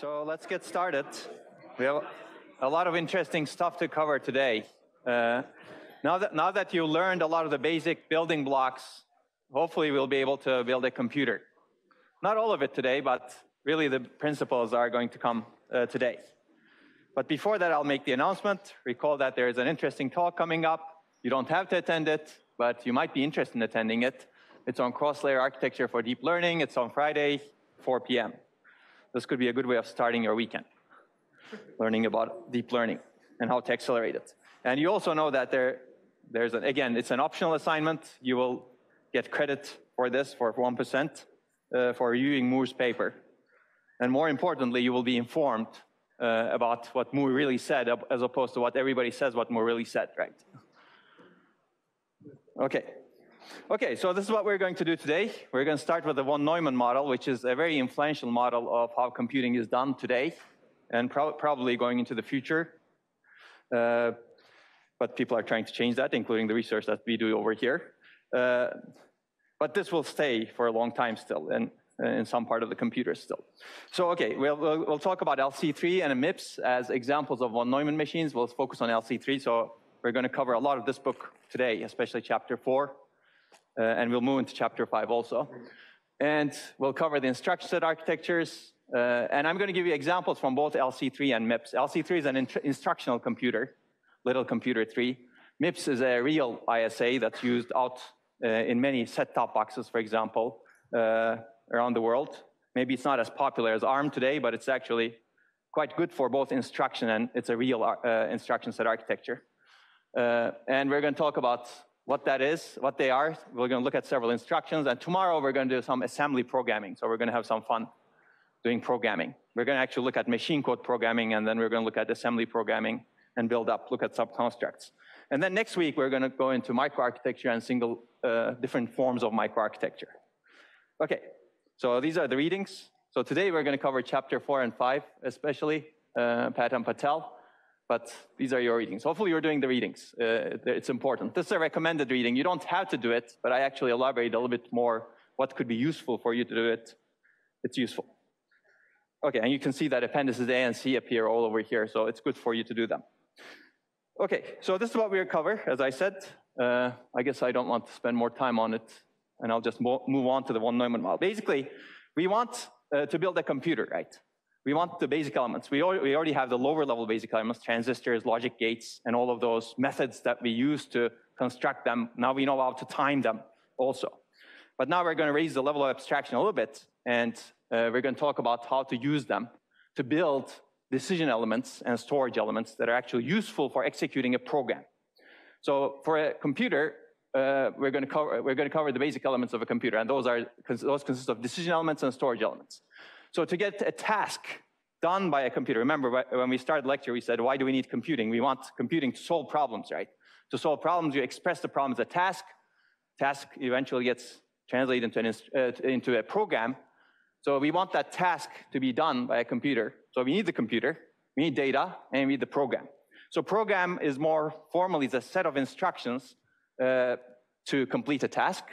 So let's get started. We have a lot of interesting stuff to cover today. Uh, now, that, now that you learned a lot of the basic building blocks, hopefully we'll be able to build a computer. Not all of it today, but really the principles are going to come uh, today. But before that, I'll make the announcement. Recall that there is an interesting talk coming up. You don't have to attend it, but you might be interested in attending it. It's on cross-layer architecture for deep learning. It's on Friday, 4 p.m. This could be a good way of starting your weekend, learning about deep learning and how to accelerate it. And you also know that there, there's, an, again, it's an optional assignment. You will get credit for this for 1% uh, for reviewing Moore's paper. And more importantly, you will be informed uh, about what Moore really said as opposed to what everybody says what Moore really said, right? Okay. Okay, so this is what we're going to do today. We're going to start with the von Neumann model, which is a very influential model of how computing is done today and pro probably going into the future. Uh, but people are trying to change that, including the research that we do over here. Uh, but this will stay for a long time still, and in some part of the computer still. So, okay, we'll, we'll, we'll talk about LC3 and MIPS as examples of von Neumann machines. We'll focus on LC3, so we're going to cover a lot of this book today, especially chapter four, uh, and we'll move into chapter five also. And we'll cover the instruction set architectures, uh, and I'm going to give you examples from both LC3 and MIPS. LC3 is an instructional computer, Little Computer 3. MIPS is a real ISA that's used out uh, in many set-top boxes, for example, uh, around the world. Maybe it's not as popular as ARM today, but it's actually quite good for both instruction and it's a real uh, instruction set architecture. Uh, and we're going to talk about what that is, what they are. We're going to look at several instructions. And tomorrow we're going to do some assembly programming. So we're going to have some fun doing programming. We're going to actually look at machine code programming, and then we're going to look at assembly programming and build up, look at subconstructs. And then next week, we're going to go into microarchitecture and single uh, different forms of microarchitecture. Okay, so these are the readings. So today we're going to cover chapter four and five, especially uh, Patt and Patel but these are your readings. Hopefully you're doing the readings. Uh, it's important. This is a recommended reading. You don't have to do it, but I actually elaborate a little bit more what could be useful for you to do it. It's useful. Okay, and you can see that appendices A and C appear all over here, so it's good for you to do them. Okay, so this is what we'll cover, as I said. Uh, I guess I don't want to spend more time on it, and I'll just move on to the von Neumann model. Basically, we want uh, to build a computer, right? We want the basic elements. We, we already have the lower level basic elements, transistors, logic gates, and all of those methods that we use to construct them. Now we know how to time them also. But now we're going to raise the level of abstraction a little bit, and uh, we're going to talk about how to use them to build decision elements and storage elements that are actually useful for executing a program. So for a computer, uh, we're, going to cover, we're going to cover the basic elements of a computer, and those, are, those consist of decision elements and storage elements. So to get a task done by a computer, remember when we started lecture, we said, why do we need computing? We want computing to solve problems, right? To solve problems, you express the problem as a task. Task eventually gets translated into, an, uh, into a program. So we want that task to be done by a computer. So we need the computer, we need data, and we need the program. So program is more formally the set of instructions uh, to complete a task.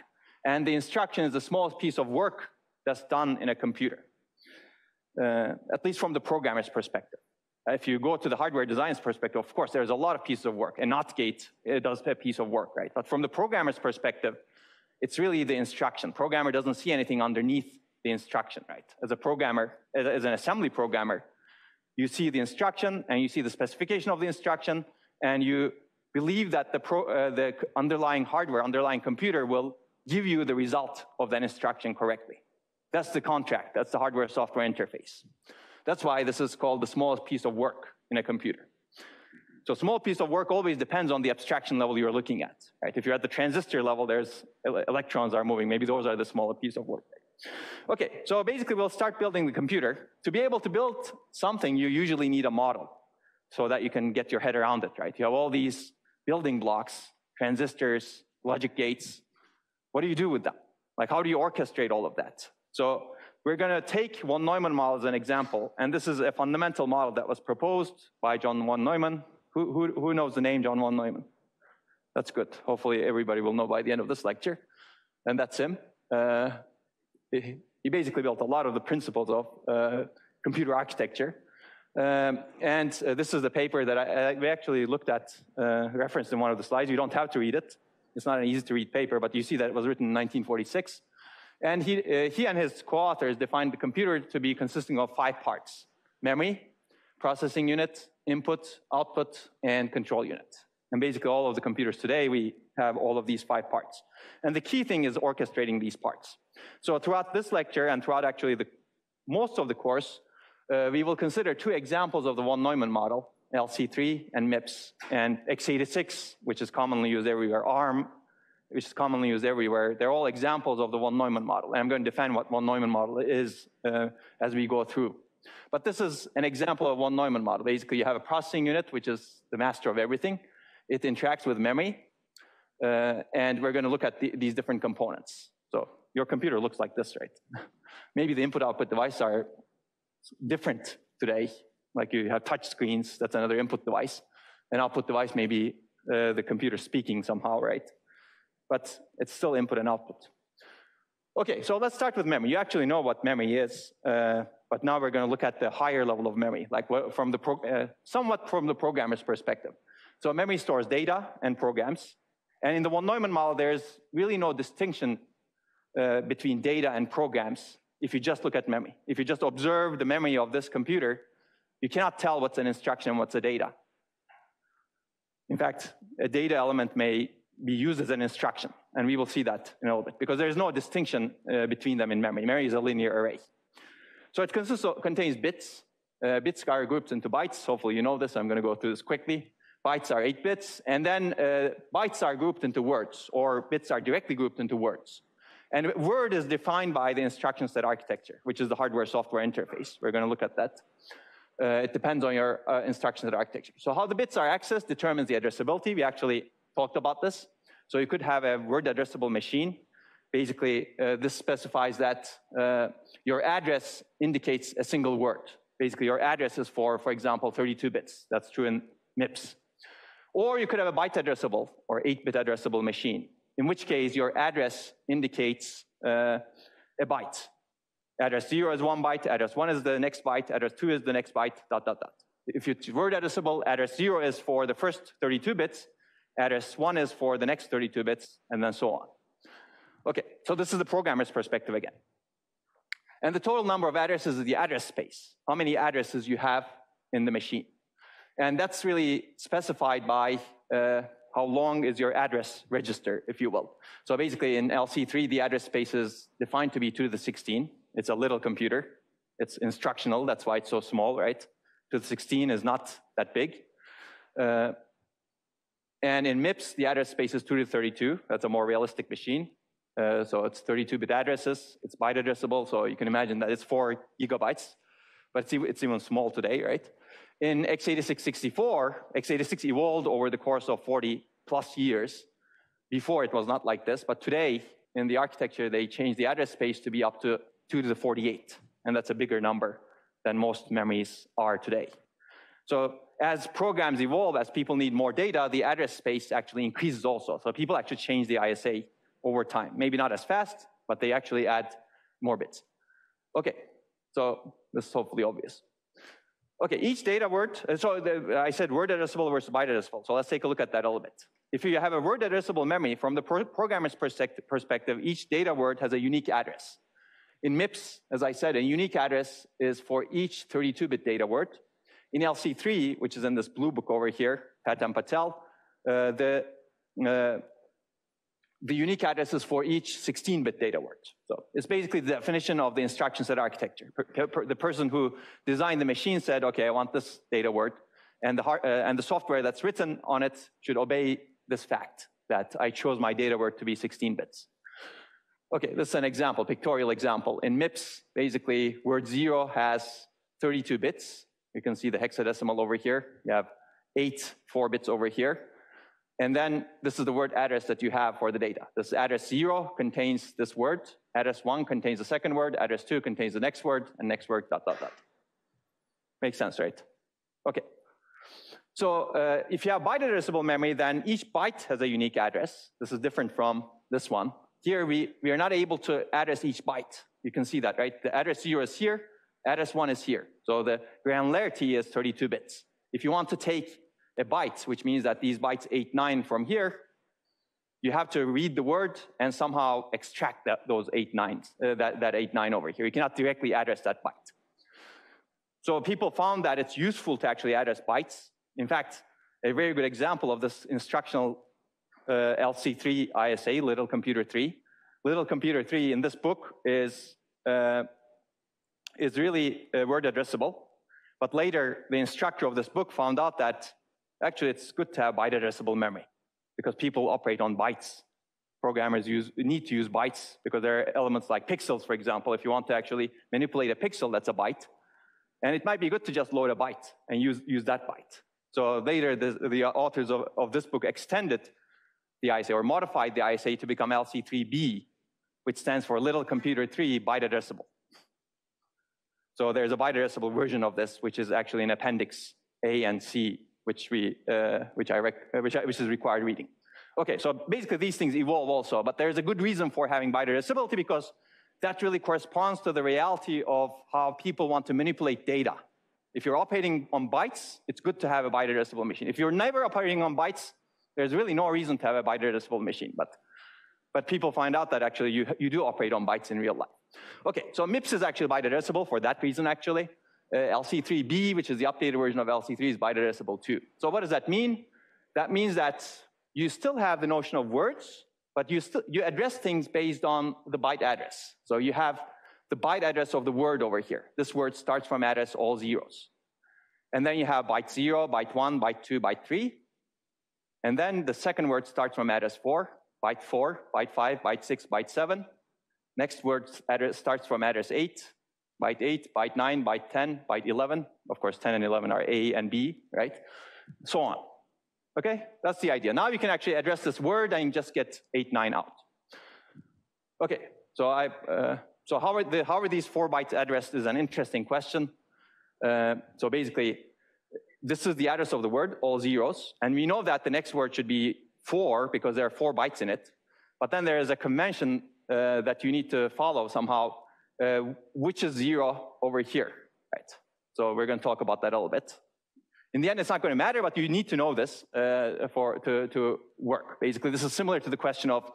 And the instruction is the smallest piece of work that's done in a computer at least from the programmer's perspective. If you go to the hardware design's perspective, of course, there's a lot of pieces of work, and NOT gate does a piece of work, right? But from the programmer's perspective, it's really the instruction. Programmer doesn't see anything underneath the instruction, right? As a programmer, as an assembly programmer, you see the instruction and you see the specification of the instruction, and you believe that the, pro, uh, the underlying hardware, underlying computer will give you the result of that instruction correctly. That's the contract. That's the hardware software interface. That's why this is called the smallest piece of work in a computer. So small piece of work always depends on the abstraction level you're looking at. Right? If you're at the transistor level, there's electrons are moving. Maybe those are the smaller piece of work. Okay, so basically we'll start building the computer. To be able to build something, you usually need a model so that you can get your head around it, right? You have all these building blocks, transistors, logic gates. What do you do with them? Like, how do you orchestrate all of that? So we're going to take von Neumann model as an example, and this is a fundamental model that was proposed by John von Neumann. Who, who, who knows the name John von Neumann? That's good. Hopefully everybody will know by the end of this lecture. And that's him. Uh, he, basically built a lot of the principles of uh, computer architecture. Um, and uh, this is the paper that I, I, we actually looked at, uh, referenced in one of the slides. You don't have to read it. It's not an easy to read paper, but you see that it was written in 1946. And he, uh, he and his co-authors defined the computer to be consisting of five parts. Memory, processing unit, input, output, and control unit. And basically all of the computers today, we have all of these five parts. And the key thing is orchestrating these parts. So throughout this lecture and throughout actually the, most of the course, uh, we will consider two examples of the von Neumann model, LC3 and MIPS, and x86, which is commonly used everywhere, ARM, which is commonly used everywhere. They're all examples of the von Neumann model. And I'm going to define what von Neumann model is uh, as we go through. But this is an example of von Neumann model. Basically, you have a processing unit, which is the master of everything. It interacts with memory. Uh, and we're going to look at the, these different components. So your computer looks like this, right? Maybe the input-output devices are different today. Like you have touch screens, that's another input device. An output device may be uh, the computer speaking somehow, right? But it's still input and output. Okay, so let's start with memory. You actually know what memory is, uh, but now we're going to look at the higher level of memory, like from the uh, somewhat from the programmer's perspective. So memory stores data and programs, and in the von Neumann model, there's really no distinction uh, between data and programs if you just look at memory. If you just observe the memory of this computer, you cannot tell what's an instruction and what's a data. In fact, a data element may be used as an instruction, and we will see that in a little bit, because there's no distinction uh, between them in memory. Memory is a linear array. So it consists of, contains bits. Uh, bits are grouped into bytes. Hopefully you know this. I'm going to go through this quickly. Bytes are 8 bits, and then uh, bytes are grouped into words, or bits are directly grouped into words. And word is defined by the instruction set architecture, which is the hardware-software interface. We're going to look at that. Uh, it depends on your uh, instruction set architecture. So how the bits are accessed determines the addressability. We actually talked about this. So you could have a word addressable machine. Basically, uh, this specifies that uh, your address indicates a single word. Basically, your address is for, for example, 32 bits. That's true in MIPS. Or you could have a byte addressable or 8-bit addressable machine in which case your address indicates uh, a byte. Address 0 is one byte, address 1 is the next byte, address 2 is the next byte, dot, dot, dot. If it's word addressable, address 0 is for the first 32 bits, address 1 is for the next 32 bits, and then so on. Okay, so this is the programmer's perspective again. And the total number of addresses is the address space, how many addresses you have in the machine. And that's really specified by uh, how long is your address register, if you will. So basically in LC3, the address space is defined to be 2 to the 16. It's a little computer. It's instructional, that's why it's so small, right? 2 to the 16 is not that big. Uh, and in MIPS, the address space is 2 to 32. That's a more realistic machine. Uh, so it's 32-bit addresses. It's byte addressable, so you can imagine that it's 4 gigabytes. But it's, even small today, right? In x86-64, x86 evolved over the course of 40 plus years. Before it was not like this, but today in the architecture, they changed the address space to be up to 2 to the 48, and that's a bigger number than most memories are today. So as programs evolve, as people need more data, the address space actually increases also. So people actually change the ISA over time. Maybe not as fast, but they actually add more bits. Okay, so this is hopefully obvious. Okay, each data word, so the, I said word addressable versus byte addressable. So let's take a look at that a little bit. If you have a word addressable memory, from the pro programmer's perspective, each data word has a unique address. In MIPS, as I said, a unique address is for each 32-bit data word. In LC3, which is in this blue book over here, Patt and Patel, uh, the uh, the unique addresses for each 16-bit data word. So it's basically the definition of the instruction set architecture. Per, per, the person who designed the machine said, okay, I want this data word, and the, hard, uh, and the software that's written on it should obey this fact that I chose my data word to be 16 bits. Okay, this is an example, pictorial example. In MIPS, basically, word zero has 32 bits. You can see the hexadecimal over here. You have eight four bits over here. And then this is the word address that you have for the data. This address zero contains this word, address one contains the second word, address two contains the next word, and next word, dot, dot, dot. Makes sense, right? Okay. So uh, if you have byte addressable memory, then each byte has a unique address. This is different from this one. Here, we, we are not able to address each byte. You can see that, right? The address zero is here, Address 1 is here. So the granularity is 32 bits. If you want to take a byte, which means that these bytes 8, 9 from here, you have to read the word and somehow extract that, those 8, 9s, uh, that, that 8, 9 over here. You cannot directly address that byte. So people found that it's useful to actually address bytes. In fact, a very good example of this instructional uh, LC3 ISA, Little Computer 3. Little Computer 3 in this book is, uh, is really uh, word addressable. But later, the instructor of this book found out that actually it's good to have byte addressable memory because people operate on bytes. Programmers use, need to use bytes because there are elements like pixels, for example. If you want to actually manipulate a pixel, that's a byte. And it might be good to just load a byte and use, use that byte. So later, the, the authors of, of this book extended the ISA or modified the ISA to become LC3B, which stands for Little Computer 3 Byte Addressable. So there's a addressable version of this, which is actually in Appendix A and C, which, we, uh, which, I uh, which, I, which is required reading. Okay, so basically these things evolve also, but there's a good reason for having addressability because that really corresponds to the reality of how people want to manipulate data. If you're operating on bytes, it's good to have a addressable machine. If you're never operating on bytes, there's really no reason to have a addressable machine, but, but people find out that actually you, you do operate on bytes in real life. Okay, so MIPS is actually byte addressable for that reason, actually. Uh, LC3B, which is the updated version of LC3, is byte addressable too. So what does that mean? That means that you still have the notion of words, but you, still, you address things based on the byte address. So you have the byte address of the word over here. This word starts from address all zeros. And then you have byte zero, byte one, byte two, byte three. And then the second word starts from address 4, byte 4, byte 5, byte 6, byte 7. Next word address starts from address 8, byte 8, byte 9, byte 10, byte 11. Of course, 10 and 11 are A and B, right? So on. Okay, that's the idea. Now you can actually address this word and just get 8, 9 out. Okay, so I, uh, so how are, the, how are these four bytes addressed is an interesting question. Uh, so basically, this is the address of the word, all zeros. And we know that the next word should be four because there are four bytes in it. But then there is a convention uh, that you need to follow somehow, uh, which is zero over here, right? So we're going to talk about that a little bit. In the end, it's not going to matter, but you need to know this uh, for to, to work. Basically, this is similar to the question of,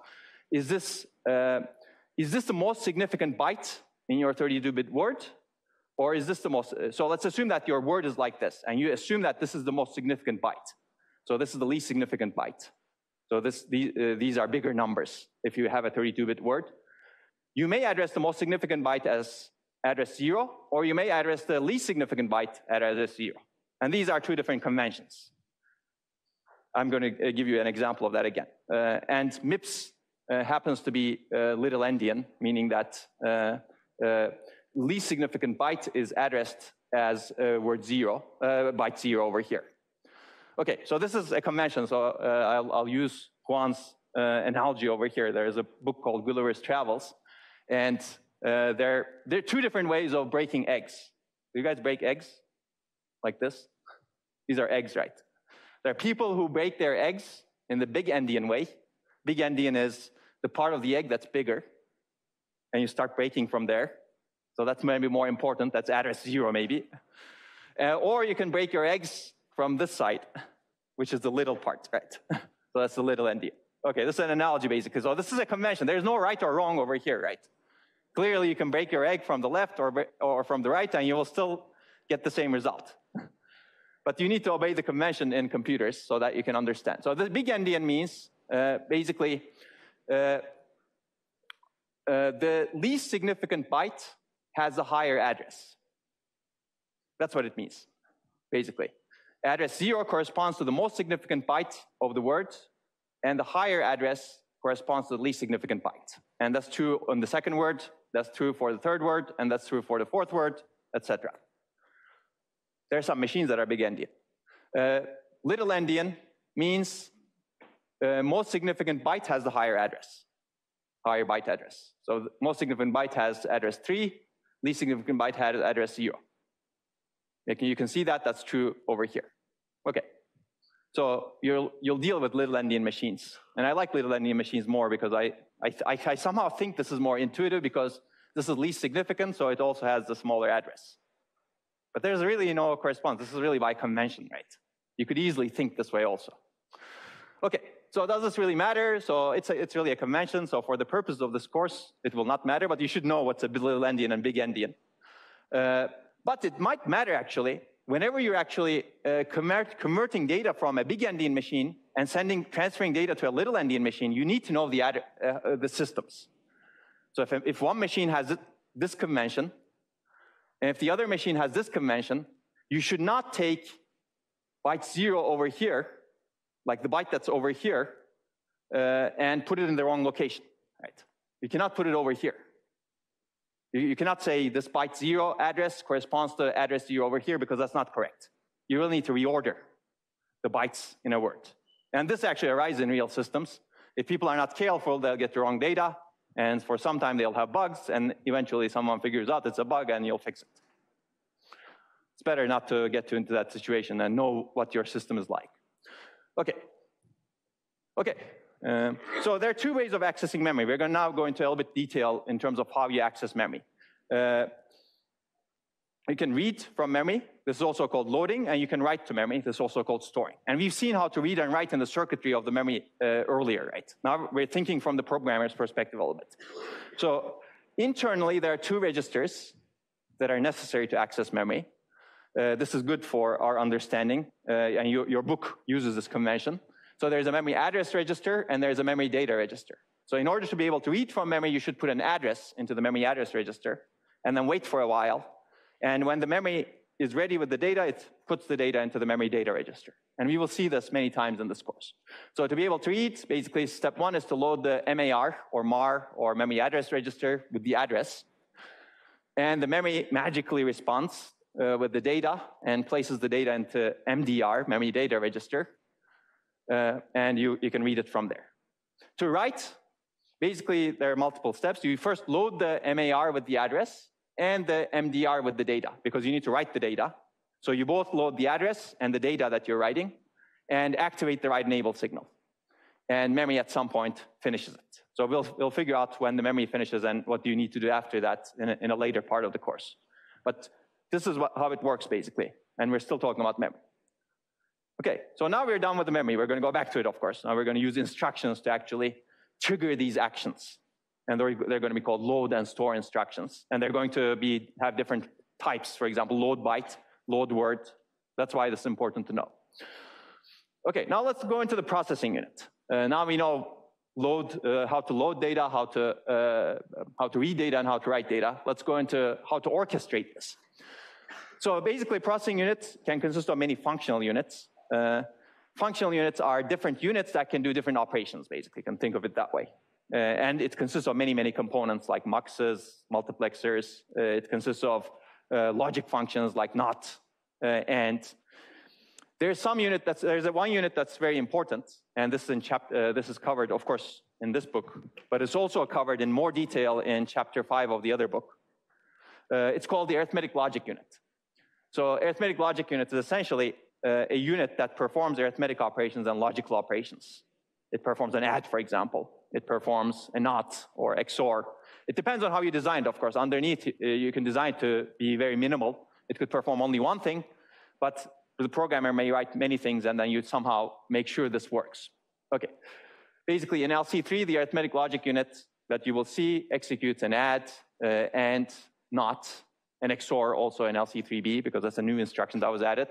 is this, uh, is this the most significant byte in your 32-bit word? Or is this the most, so let's assume that your word is like this, and you assume that this is the most significant byte. So this is the least significant byte. So this, these, uh, these are bigger numbers if you have a 32-bit word. You may address the most significant byte as address zero, or you may address the least significant byte at address zero. And these are two different conventions. I'm going to uh, give you an example of that again. Uh, and MIPS uh, happens to be uh, little endian, meaning that uh, least significant byte is addressed as uh, word zero, uh, byte zero over here. Okay, so this is a convention, so uh, I'll, I'll, use Juan's uh, analogy over here. There's a book called Gulliver's Travels, and uh, there, there are two different ways of breaking eggs. Do you guys break eggs like this? These are eggs, right? There are people who break their eggs in the big endian way. Big endian is the part of the egg that's bigger, and you start breaking from there. So that's maybe more important. That's address zero, maybe. Uh, or you can break your eggs from this side, which is the little part, right? so that's the little endian. Okay, this is an analogy basically. So this is a convention. There's no right or wrong over here, right? Clearly, you can break your egg from the left or, or from the right, and you will still get the same result. but you need to obey the convention in computers so that you can understand. So the big endian means uh, basically uh, uh, the least significant byte has a higher address. That's what it means, basically. Address zero corresponds to the most significant byte of the word, and the higher address corresponds to the least significant byte. And that's true on the second word, that's true for the third word, and that's true for the fourth word, etc. There are some machines that are big endian. Uh, little endian means uh, most significant byte has the higher address, higher byte address. So the most significant byte has address 3, least significant byte has address zero. You can see that, that's true over here. Okay, so you'll, you'll deal with little endian machines. And I like little endian machines more because I, I, I somehow think this is more intuitive because this is least significant, so it also has the smaller address. But there's really no correspondence. This is really by convention, right? You could easily think this way also. Okay, so does this really matter? So it's, a, it's really a convention. So for the purpose of this course, it will not matter, but you should know what's a little endian and big endian. Uh, but it might matter actually whenever you're actually uh, convert, converting data from a big endian machine and sending, transferring data to a little endian machine, you need to know the, uh, the systems. So if, if one machine has this convention, and if the other machine has this convention, you should not take byte zero over here, like the byte that's over here, uh, and put it in the wrong location, right? You cannot put it over here. You, cannot say this byte zero address corresponds to address zero over here because that's not correct. You will need to reorder the bytes in a word. And this actually arises in real systems. If people are not careful, they'll get the wrong data, and for some time they'll have bugs, and eventually someone figures out it's a bug and you'll fix it. It's better not to get to into that situation and know what your system is like. Okay. Okay. Um, so there are two ways of accessing memory. We're going to now go into a little bit detail in terms of how you access memory. Uh, you can read from memory. This is also called loading, and you can write to memory. This is also called storing. And we've seen how to read and write in the circuitry of the memory uh, earlier, right? Now we're thinking from the programmer's perspective a little bit. So internally, there are two registers that are necessary to access memory. Uh, this is good for our understanding, uh, and you, your book uses this convention. So there's a memory address register, and there's a memory data register. So in order to be able to read from memory, you should put an address into the memory address register, and then wait for a while. And when the memory is ready with the data, it puts the data into the memory data register. And we will see this many times in this course. So to be able to read, basically step one is to load the MAR or MAR or memory address register with the address. And the memory magically responds uh, with the data and places the data into MDR, memory data register, uh, and you, you can read it from there. To write, basically there are multiple steps. You first load the MAR with the address and the MDR with the data, because you need to write the data. So you both load the address and the data that you're writing, and activate the write enable signal. And memory at some point finishes it. So we'll, we'll figure out when the memory finishes and what you need to do after that in a, in a later part of the course. But this is what, how it works, basically. And we're still talking about memory. Okay, so now we're done with the memory. We're going to go back to it, of course. Now we're going to use instructions to actually trigger these actions. And they're, they're going to be called load and store instructions. And they're going to be, have different types. For example, load byte, load word. That's why this is important to know. Okay, now let's go into the processing unit. Uh, now we know load, uh, how to load data, how to, uh, how to read data, and how to write data. Let's go into how to orchestrate this. So basically, processing units can consist of many functional units. Uh, functional units are different units that can do different operations, basically, you can think of it that way. Uh, and it consists of many, many components like muxes, multiplexers. Uh, it consists of uh, logic functions like NOT. Uh, and there's some unit that's, there's a one unit that's very important, and this is, in chap, uh, this is covered, of course, in this book, but it's also covered in more detail in chapter five of the other book. it's called the arithmetic logic unit. So arithmetic logic unit is essentially uh, a unit that performs arithmetic operations and logical operations. It performs an add, for example. It performs a NOT or XOR. It depends on how you design it, of course. Underneath, uh, you can design to be very minimal. It could perform only one thing, but the programmer may write many things and then you somehow make sure this works. Okay. Basically, in LC3, the arithmetic logic unit that you will see executes an add uh, and NOT and XOR also in LC3B because that's a new instruction that was added.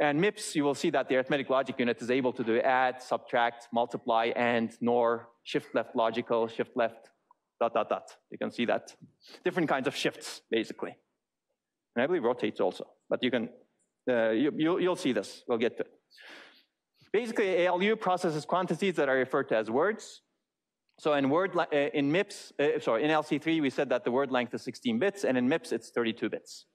And MIPS, you will see that the arithmetic logic unit is able to do add, subtract, multiply, and, nor, shift left logical, shift left, dot, dot, dot. You can see that. Different kinds of shifts, basically. And I believe rotates also, but you can, uh, you, you'll, you'll see this. We'll get to it. Basically, ALU processes quantities that are referred to as words. So in word, uh, in MIPS, uh, sorry, in LC3, we said that the word length is 16 bits, and in MIPS, it's 32 bits.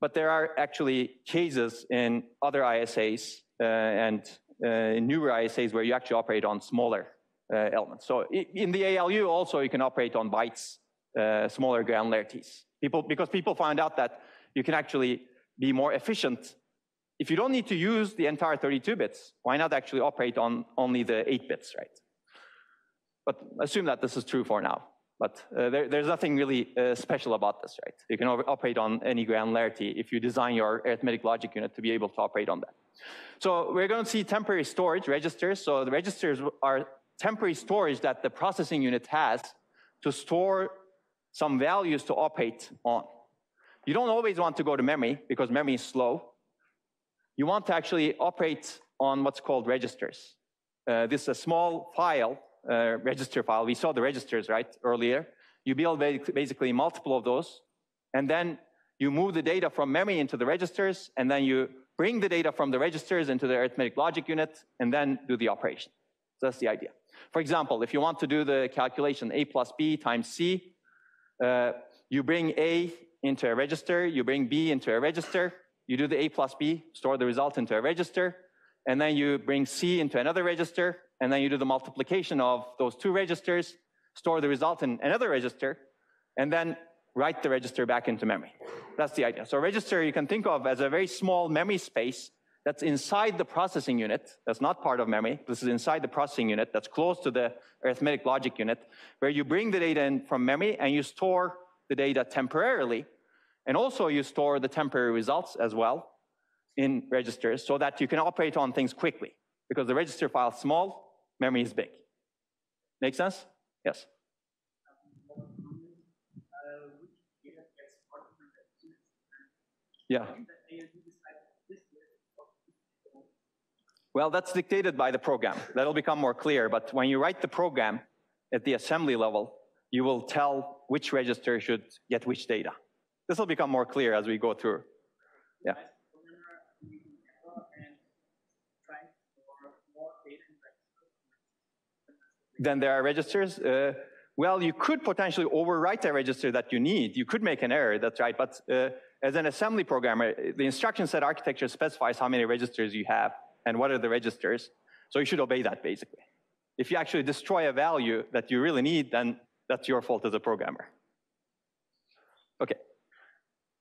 But there are actually cases in other ISAs uh, and uh, in newer ISAs where you actually operate on smaller uh, elements. So in the ALU also, you can operate on bytes, uh, smaller granularities. People, because people find out that you can actually be more efficient if you don't need to use the entire 32 bits, why not actually operate on only the 8 bits, right? But assume that this is true for now. But uh, there, there's nothing really uh, special about this, right? You can operate on any granularity if you design your arithmetic logic unit to be able to operate on that. So we're going to see temporary storage registers. So the registers are temporary storage that the processing unit has to store some values to operate on. You don't always want to go to memory because memory is slow. You want to actually operate on what's called registers. Uh, this is a small file, uh, register file. We saw the registers, right, earlier. You build basically multiple of those, and then you move the data from memory into the registers, and then you bring the data from the registers into the arithmetic logic unit, and then do the operation. So that's the idea. For example, if you want to do the calculation a plus b times c, uh, you bring a into a register, you bring b into a register, you do the a plus b, store the result into a register, and then you bring c into another register, and then you do the multiplication of those two registers, store the result in another register, and then write the register back into memory. That's the idea. So register you can think of as a very small memory space that's inside the processing unit, that's not part of memory, this is inside the processing unit, that's close to the arithmetic logic unit, where you bring the data in from memory and you store the data temporarily, and also you store the temporary results as well in registers so that you can operate on things quickly, because the register file is small, memory is big. Make sense? Yes. Yeah. Well, that's dictated by the program. That'll become more clear, but when you write the program at the assembly level, you will tell which register should get which data. This will become more clear as we go through. Yeah. Then there are registers. Uh, well, you could potentially overwrite a register that you need. You could make an error, that's right. But uh, as an assembly programmer, the instruction set architecture specifies how many registers you have and what are the registers. So you should obey that basically. If you actually destroy a value that you really need, then that's your fault as a programmer. Okay.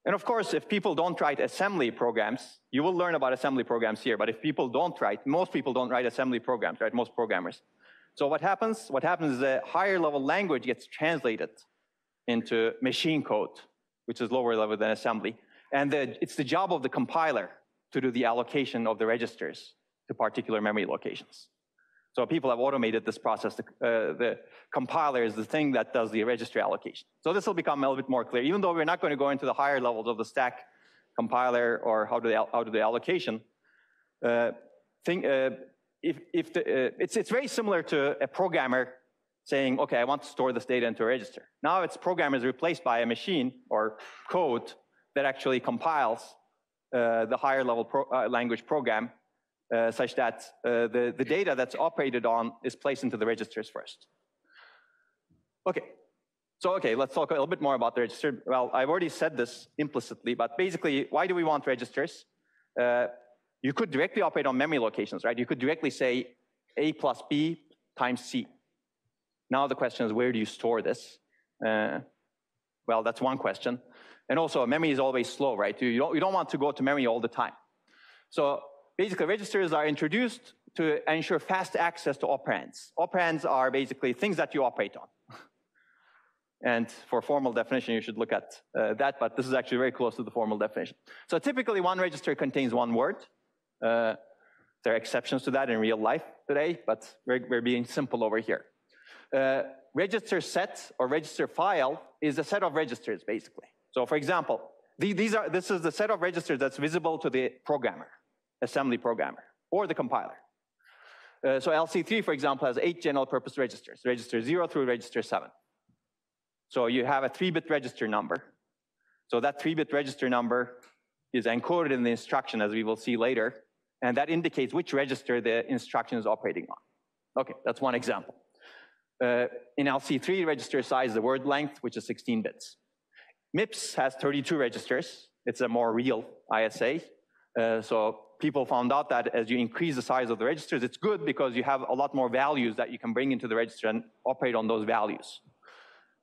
And of course, if people don't write assembly programs, you will learn about assembly programs here, but if people don't write, most people don't write assembly programs, right? Most programmers. So what happens? What happens is a higher level language gets translated into machine code, which is lower level than assembly. And the, it's the job of the compiler to do the allocation of the registers to particular memory locations. So people have automated this process. The, uh, the, compiler is the thing that does the register allocation. So this will become a little bit more clear. Even though we're not going to go into the higher levels of the stack compiler or how to the, how to the allocation, uh, think, uh, if, if the, uh, it's, it's very similar to a programmer saying, okay, I want to store this data into a register. Now its program is replaced by a machine or code that actually compiles uh, the higher level pro, uh, language program uh, such that the, the data that's operated on is placed into the registers first. Okay, so okay, let's talk a little bit more about the register. Well, I've already said this implicitly, but basically, why do we want registers? You could directly operate on memory locations, right? You could directly say A plus B times C. Now the question is, where do you store this? Uh, well, that's one question. And also, memory is always slow, right? You don't, you don't want to go to memory all the time. So basically, registers are introduced to ensure fast access to operands. Operands are basically things that you operate on. and for formal definition, you should look at uh, that, but this is actually very close to the formal definition. So typically, one register contains one word. There are exceptions to that in real life today, but we're, we're being simple over here. Uh, register set or register file is a set of registers, basically. So for example, these are, this is the set of registers that's visible to the programmer, assembly programmer, or the compiler. Uh, so LC3, for example, has eight general purpose registers, register zero through register seven. So you have a three-bit register number. So that three-bit register number is encoded in the instruction, as we will see later, and that indicates which register the instruction is operating on. Okay, that's one example. Uh, in LC3, register size the word length, which is 16 bits. MIPS has 32 registers. It's a more real ISA. Uh, so people found out that as you increase the size of the registers, it's good because you have a lot more values that you can bring into the register and operate on those values.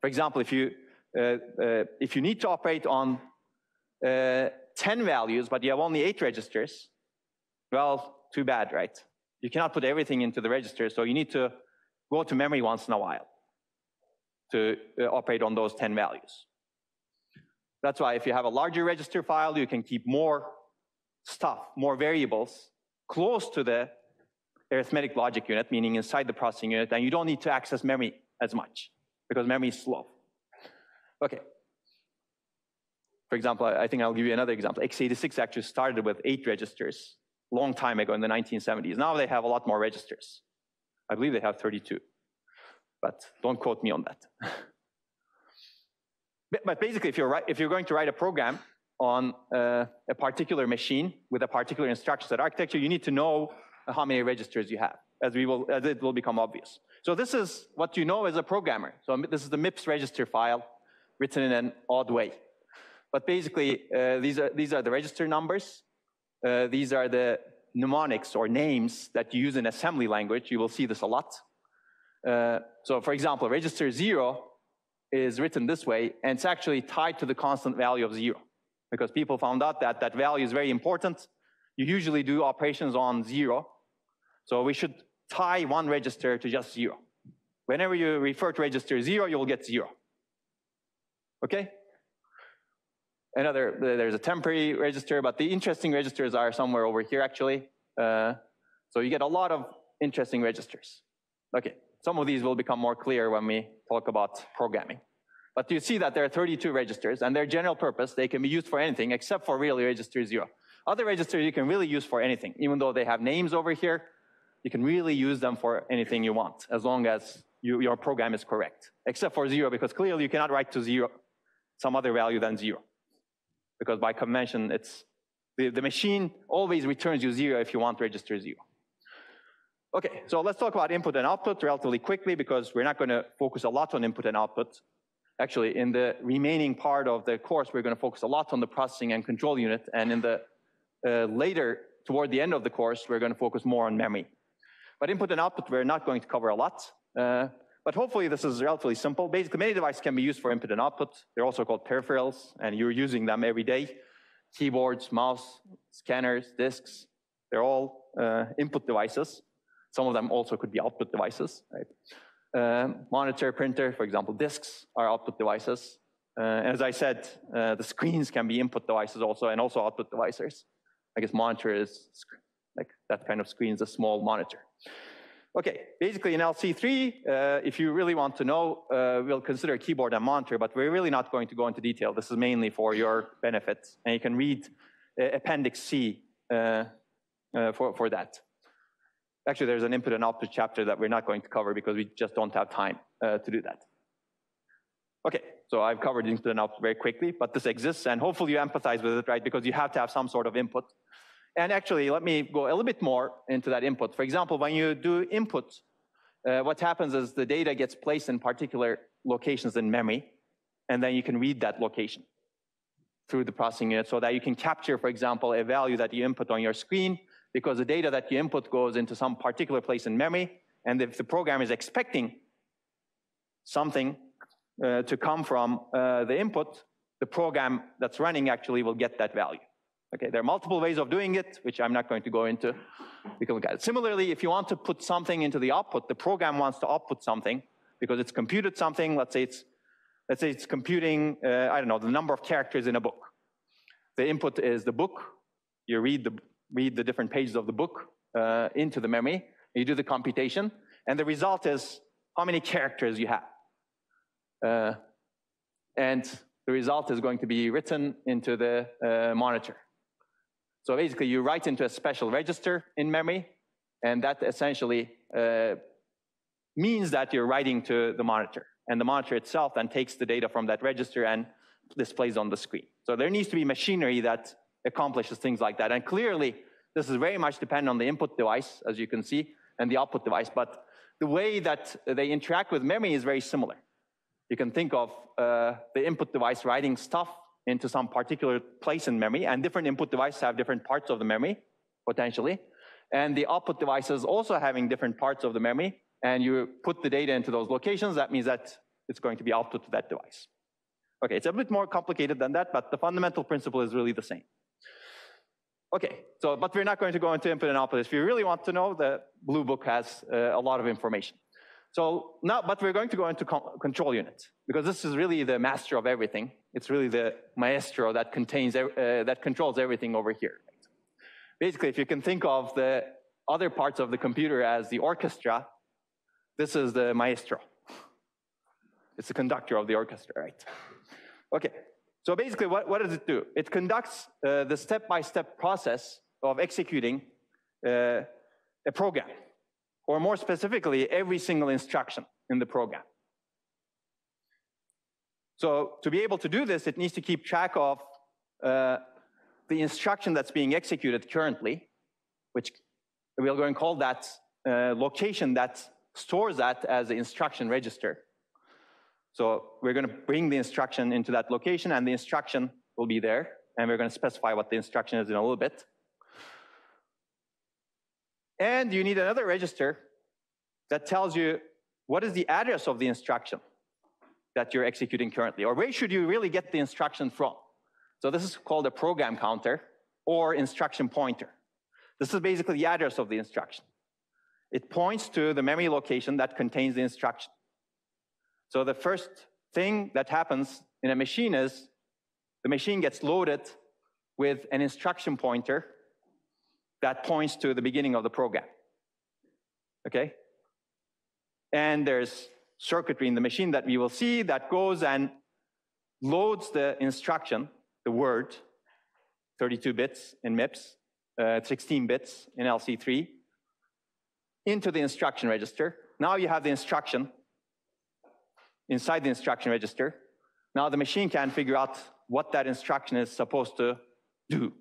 For example, if you, uh, uh, if you need to operate on uh, 10 values, but you have only eight registers, well, too bad, right? You cannot put everything into the register, so you need to go to memory once in a while. to uh, operate on those 10 values. That's why if you have a larger register file, you can keep more stuff, more variables close to the arithmetic logic unit, meaning inside the processing unit, and you don't need to access memory as much because memory is slow. Okay. For example, I think I'll give you another example. x86 actually started with eight registers long time ago in the 1970s. Now they have a lot more registers. I believe they have 32, but don't quote me on that. but basically, if you're, if you're going to write a program on uh, a particular machine with a particular instruction set architecture, you need to know how many registers you have, as, we will, as it will become obvious. So this is what you know as a programmer. So this is the MIPS register file written in an odd way. But basically, uh, these, are, these are the register numbers. Uh, these are the mnemonics or names that you use in assembly language. You will see this a lot. Uh, so for example, register zero is written this way, and it's actually tied to the constant value of zero because people found out that that value is very important. You usually do operations on zero. So we should tie one register to just zero. Whenever you refer to register zero, you will get zero. Okay? Another, there's a temporary register, but the interesting registers are somewhere over here actually. Uh, so you get a lot of interesting registers. Okay, some of these will become more clear when we talk about programming. But you see that there are 32 registers, and they're general purpose. They can be used for anything except for really register zero. Other registers you can really use for anything. Even though they have names over here, you can really use them for anything you want, as long as you, your program is correct. Except for zero, because clearly you cannot write to zero some other value than zero. Because by convention, it's the, the machine always returns you zero if you want register zero. Okay, so let's talk about input and output relatively quickly because we're not going to focus a lot on input and output. Actually, in the remaining part of the course, we're going to focus a lot on the processing and control unit. And in the uh, later, toward the end of the course, we're going to focus more on memory. But input and output, we're not going to cover a lot. Uh, but hopefully this is relatively simple. Basically, many devices can be used for input and output. They're also called peripherals, and you're using them every day. Keyboards, mouse, scanners, disks, they're all uh, input devices. Some of them also could be output devices, right? Uh, monitor, printer, for example, disks are output devices. Uh, as I said, uh, the screens can be input devices also, and also output devices. I guess monitor is like that kind of screen is a small monitor. Okay, basically in LC3, uh, if you really want to know, uh, we'll consider keyboard and monitor, but we're really not going to go into detail. This is mainly for your benefit, and you can read uh, Appendix C uh, for, for that. Actually, there's an input and output chapter that we're not going to cover because we just don't have time uh, to do that. Okay, so I've covered input and output very quickly, but this exists, and hopefully you empathize with it, right? Because you have to have some sort of input. And actually, let me go a little bit more into that input. For example, when you do input, uh, what happens is the data gets placed in particular locations in memory, and then you can read that location through the processing unit so that you can capture, for example, a value that you input on your screen, because the data that you input goes into some particular place in memory, and if the program is expecting something uh, to come from uh, the input, the program that's running actually will get that value. Okay, there are multiple ways of doing it, which I'm not going to go into. We can look at it. Similarly, if you want to put something into the output, the program wants to output something because it's computed something. Let's say it's, let's say it's computing, uh, I don't know, the number of characters in a book. The input is the book. You read the read the different pages of the book uh, into the memory. You do the computation, and the result is how many characters you have. Uh, and the result is going to be written into the uh, monitor. So basically, you write into a special register in memory, and that essentially uh, means that you're writing to the monitor. And the monitor itself then takes the data from that register and displays on the screen. So there needs to be machinery that accomplishes things like that. And clearly, this is very much dependent on the input device, as you can see, and the output device. But the way that they interact with memory is very similar. You can think of uh, the input device writing stuff into some particular place in memory, and different input devices have different parts of the memory, potentially. And the output devices also having different parts of the memory, and you put the data into those locations, that means that it's going to be output to that device. Okay, it's a bit more complicated than that, but the fundamental principle is really the same. Okay, so, but we're not going to go into input and output. If you really want to know, the Blue Book has uh, a lot of information. So now, but we're going to go into control unit because this is really the master of everything. It's really the maestro that contains, uh, that controls everything over here. Basically, if you can think of the other parts of the computer as the orchestra, this is the maestro. It's the conductor of the orchestra, right? Okay, so basically what, what does it do? It conducts uh, the step-by-step -step process of executing uh, a program, or more specifically, every single instruction in the program. So to be able to do this, it needs to keep track of uh, the instruction that's being executed currently, which we're going to call that uh, location that stores that as the instruction register. So we're going to bring the instruction into that location, and the instruction will be there, and we're going to specify what the instruction is in a little bit. And you need another register that tells you what is the address of the instruction that you're executing currently, or where should you really get the instruction from? So this is called a program counter or instruction pointer. This is basically the address of the instruction. It points to the memory location that contains the instruction. So the first thing that happens in a machine is the machine gets loaded with an instruction pointer that points to the beginning of the program. Okay? And there's circuitry in the machine that we will see that goes and loads the instruction, the word, 32 bits in MIPS, uh, 16 bits in LC3, into the instruction register. Now you have the instruction inside the instruction register. Now the machine can figure out what that instruction is supposed to do.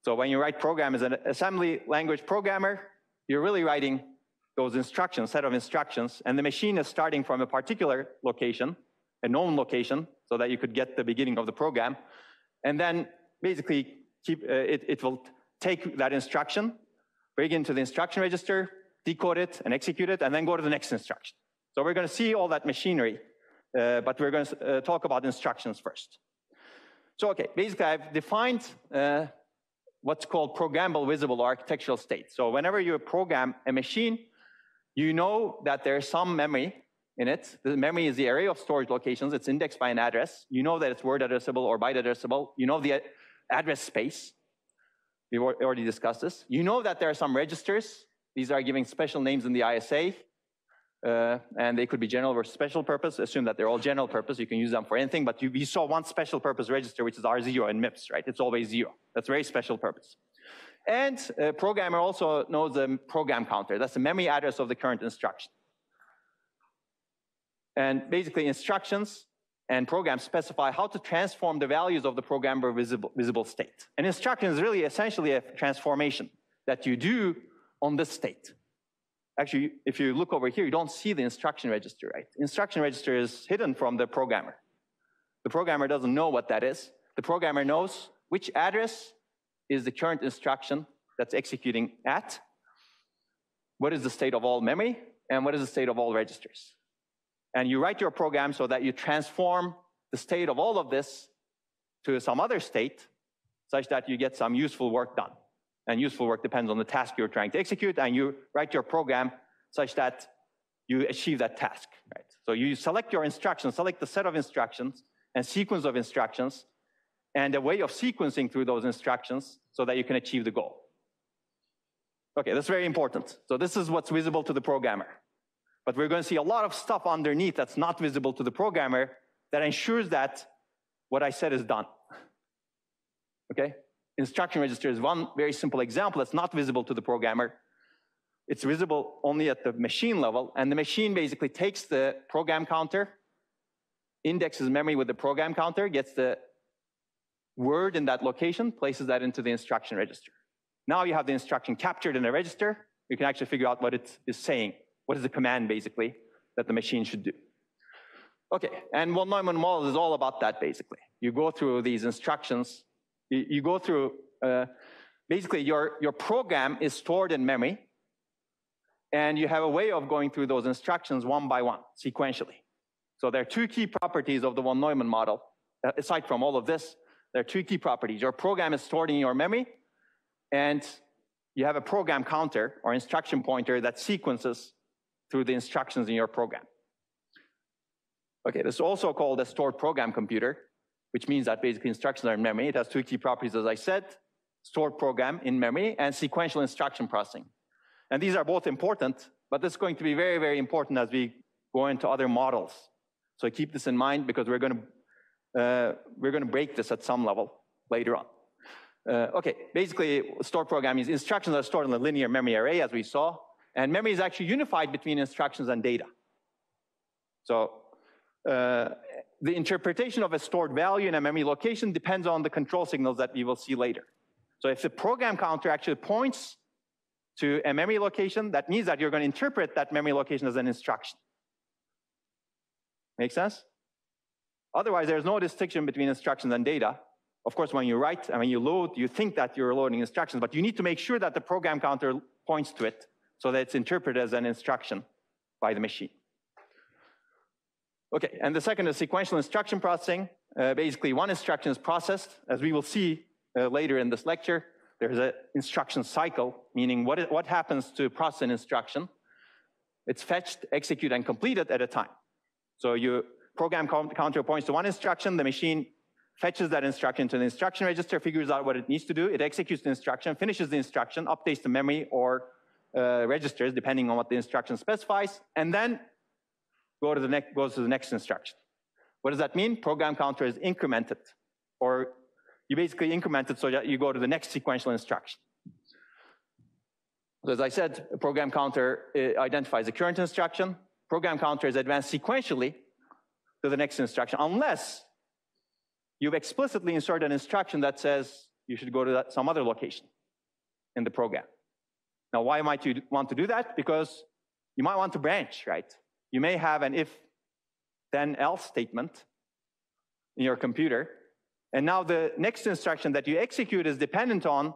So when you write program as an assembly language programmer, you're really writing those instructions, set of instructions, and the machine is starting from a particular location, a known location, so that you could get the beginning of the program. And then basically keep, uh, it, it will take that instruction, bring it into the instruction register, decode it and execute it, and then go to the next instruction. So we're going to see all that machinery, uh, but we're going to uh, talk about instructions first. So, okay, basically I've defined uh, what's called programmable visible architectural state. So whenever you program a machine, you know that there's some memory in it. The memory is the area of storage locations. It's indexed by an address. You know that it's word addressable or byte addressable. You know the address space. We've already discussed this. You know that there are some registers. These are giving special names in the ISA uh, and they could be general or special purpose. Assume that they're all general purpose. You can use them for anything, but you, you saw one special purpose register, which is R0 in MIPS, right? It's always zero. That's very special purpose. And a programmer also knows the program counter. That's the memory address of the current instruction. And basically instructions and programs specify how to transform the values of the programmer visible, visible state. An instruction is really essentially a transformation that you do on this state. Actually, if you look over here, you don't see the instruction register, right? Instruction register is hidden from the programmer. The programmer doesn't know what that is. The programmer knows which address is the current instruction that's executing at, what is the state of all memory, and what is the state of all registers. And you write your program so that you transform the state of all of this to some other state such that you get some useful work done. And useful work depends on the task you're trying to execute, and you write your program such that you achieve that task. Right? So you select your instructions, select the set of instructions and sequence of instructions, and a way of sequencing through those instructions so that you can achieve the goal. Okay, that's very important. So this is what's visible to the programmer. But we're going to see a lot of stuff underneath that's not visible to the programmer that ensures that what I said is done. Okay? instruction register is one very simple example that's not visible to the programmer. It's visible only at the machine level, and the machine basically takes the program counter, indexes memory with the program counter, gets the word in that location, places that into the instruction register. Now you have the instruction captured in a register. You can actually figure out what it is saying. What is the command, basically, that the machine should do? Okay, and von Neumann model is all about that, basically. You go through these instructions you, you go through, uh, basically your, your program is stored in memory, and you have a way of going through those instructions one by one, sequentially. So there are two key properties of the von Neumann model. Uh, aside from all of this, there are two key properties. Your program is stored in your memory, and you have a program counter or instruction pointer that sequences through the instructions in your program. Okay, this is also called a stored program computer, which means that basically instructions are in memory. It has two key properties, as I said, stored program in memory and sequential instruction processing. And these are both important, but this is going to be very, very important as we go into other models. So keep this in mind because we're going to, uh, we're going to break this at some level later on. Uh, okay, basically, stored program is instructions are stored in a linear memory array, as we saw, and memory is actually unified between instructions and data. So uh, the interpretation of a stored value in a memory location depends on the control signals that we will see later. So if the program counter actually points to a memory location, that means that you're going to interpret that memory location as an instruction. Make sense? Otherwise, there's no distinction between instructions and data. Of course, when you write, and when you load, you think that you're loading instructions, but you need to make sure that the program counter points to it so that it's interpreted as an instruction by the machine. Okay, and the second is sequential instruction processing. Uh, basically, one instruction is processed, as we will see uh, later in this lecture. There's an instruction cycle, meaning what, is, what happens to process an instruction. It's fetched, executed, and completed at a time. So your program counter points to one instruction, the machine fetches that instruction to the instruction register, figures out what it needs to do, it executes the instruction, finishes the instruction, updates the memory or uh, registers, depending on what the instruction specifies, and then go to the next, goes to the next instruction. What does that mean? Program counter is incremented, or you basically increment it so that you go to the next sequential instruction. So as I said, program counter uh, identifies the current instruction. Program counter is advanced sequentially to the next instruction, unless you've explicitly inserted an instruction that says you should go to that, some other location in the program. Now, why might you want to do that? Because you might want to branch, right? You may have an if, then else statement in your computer. And now the next instruction that you execute is dependent on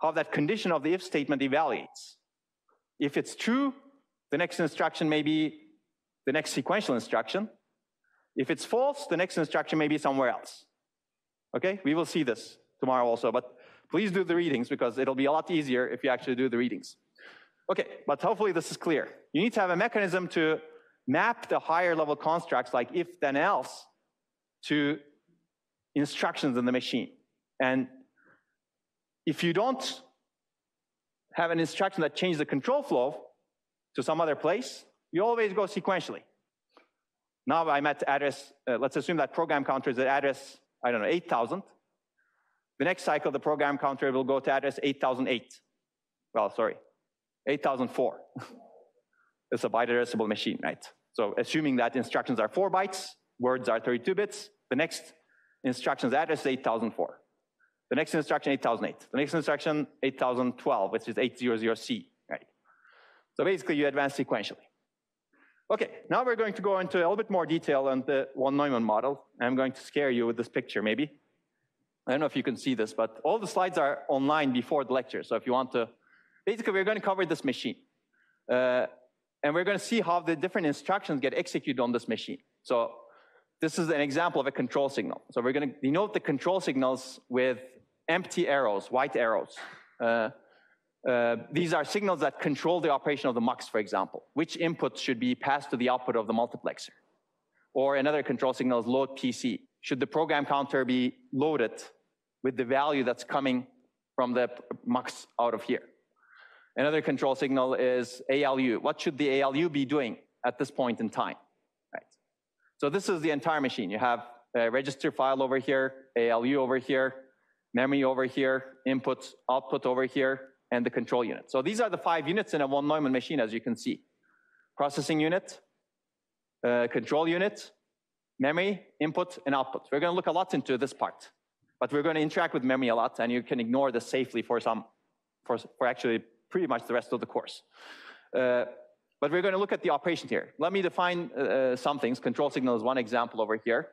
how that condition of the if statement evaluates. If it's true, the next instruction may be the next sequential instruction. If it's false, the next instruction may be somewhere else. Okay, we will see this tomorrow also, but please do the readings because it'll be a lot easier if you actually do the readings. Okay, but hopefully this is clear. You need to have a mechanism to map the higher level constructs like if then else to instructions in the machine. And if you don't have an instruction that changes the control flow to some other place, you always go sequentially. Now I'm at address, uh, let's assume that program counter is at address, I don't know, 8,000. The next cycle, the program counter will go to address 8008. Well, sorry, 8004. it's a byte addressable machine, right? So assuming that instructions are four bytes, words are 32 bits, the next instruction's address is 8004. The next instruction, 8008. The next instruction, 8012, which is 800C, right? So basically you advance sequentially. Okay, now we're going to go into a little bit more detail on the von Neumann model. I'm going to scare you with this picture, maybe. I don't know if you can see this, but all the slides are online before the lecture. So if you want to basically we're going to cover this machine. Uh, and we're going to see how the different instructions get executed on this machine. So this is an example of a control signal. So we're going to denote the control signals with empty arrows, white arrows. Uh, uh, these are signals that control the operation of the mux, for example. Which input should be passed to the output of the multiplexer? Or another control signal is load PC. Should the program counter be loaded with the value that's coming from the mux out of here? Another control signal is ALU. What should the ALU be doing at this point in time? Right. So this is the entire machine. You have a register file over here, ALU over here, memory over here, input, output over here, and the control unit. So these are the five units in a von Neumann machine, as you can see. Processing unit, uh, control unit, memory, input, and output. We're going to look a lot into this part, but we're going to interact with memory a lot, and you can ignore this safely for some, for, for actually pretty much the rest of the course. Uh, but we're going to look at the operation here. Let me define uh, some things. Control signal is one example over here.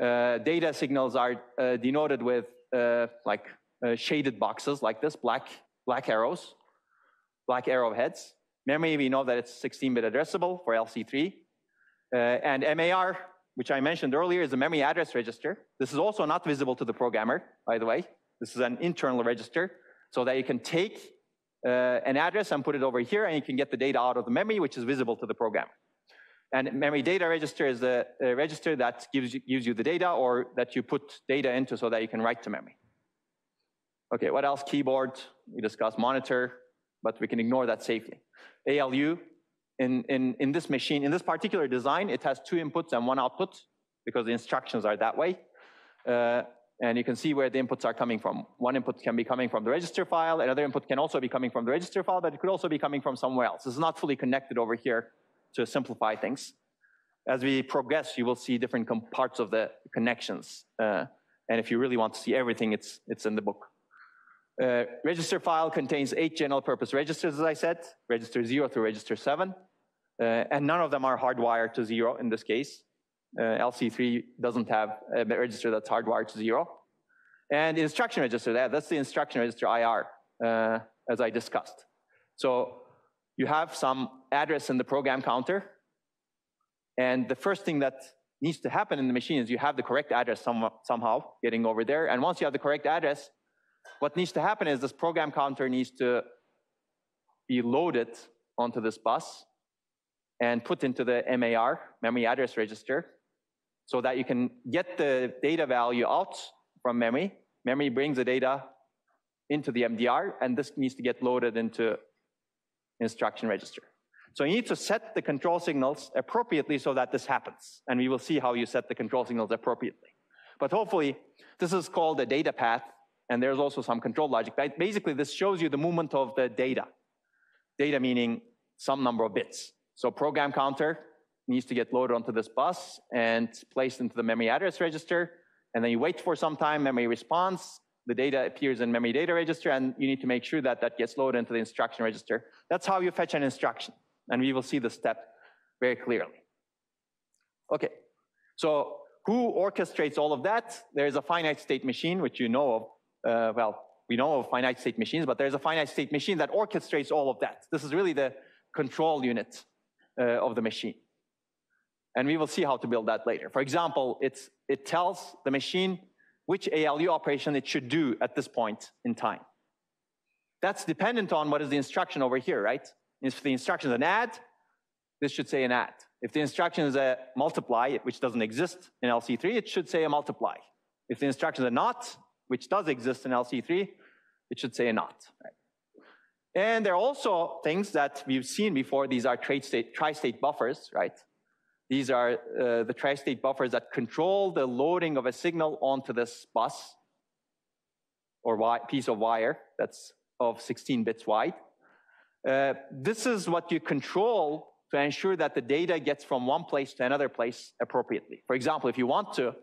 Uh, data signals are uh, denoted with uh, like shaded boxes like this, black, black arrows, black arrowheads. Memory, we know that it's 16-bit addressable for LC3. and MAR, which I mentioned earlier, is a memory address register. This is also not visible to the programmer, by the way. This is an internal register, so that you can take uh, an address and put it over here, and you can get the data out of the memory, which is visible to the program. And memory data register is the register that gives you, gives you the data or that you put data into so that you can write to memory. Okay, what else? Keyboard, we discussed monitor, but we can ignore that safely. ALU, in, in, in this machine, in this particular design, it has two inputs and one output because the instructions are that way. Uh, and you can see where the inputs are coming from. One input can be coming from the register file, another input can also be coming from the register file, but it could also be coming from somewhere else. Is not fully connected over here to simplify things. As we progress, you will see different parts of the connections. Uh, and if you really want to see everything, it's, it's in the book. Uh, register file contains eight general purpose registers, as I said, register zero through register seven. Uh, and none of them are hardwired to zero in this case. Uh, LC3 doesn't have a register that's hardwired to zero. And instruction register, that, that's the instruction register IR, uh, as I discussed. So you have some address in the program counter, and the first thing that needs to happen in the machine is you have the correct address some, somehow getting over there. And once you have the correct address, what needs to happen is this program counter needs to be loaded onto this bus and put into the MAR, memory address register, so that you can get the data value out from memory. Memory brings the data into the MDR, and this needs to get loaded into instruction register. So you need to set the control signals appropriately so that this happens. And we will see how you set the control signals appropriately. But hopefully, this is called a data path, and there's also some control logic. Basically, this shows you the movement of the data. Data meaning some number of bits. So program counter needs to get loaded onto this bus and placed into the memory address register. And then you wait for some time, memory responds, the data appears in memory data register, and you need to make sure that that gets loaded into the instruction register. That's how you fetch an instruction. And we will see the step very clearly. Okay, so who orchestrates all of that? There's a finite state machine, which you know of. Uh, well, we know of finite state machines, but there's a finite state machine that orchestrates all of that. This is really the control unit uh, of the machine. And we will see how to build that later. For example, it's, it tells the machine which ALU operation it should do at this point in time. That's dependent on what is the instruction over here, right? If the instruction is an add, this should say an add. If the instruction is a multiply, which doesn't exist in LC3, it should say a multiply. If the instruction is a not, which does exist in LC3, it should say not. Right? And there are also things that we've seen before. These are tri-state, tri-state buffers, right? These are uh, the tri-state buffers that control the loading of a signal onto this bus or piece of wire that's of 16 bits wide. Uh, this is what you control to ensure that the data gets from one place to another place appropriately. For example, if you want to,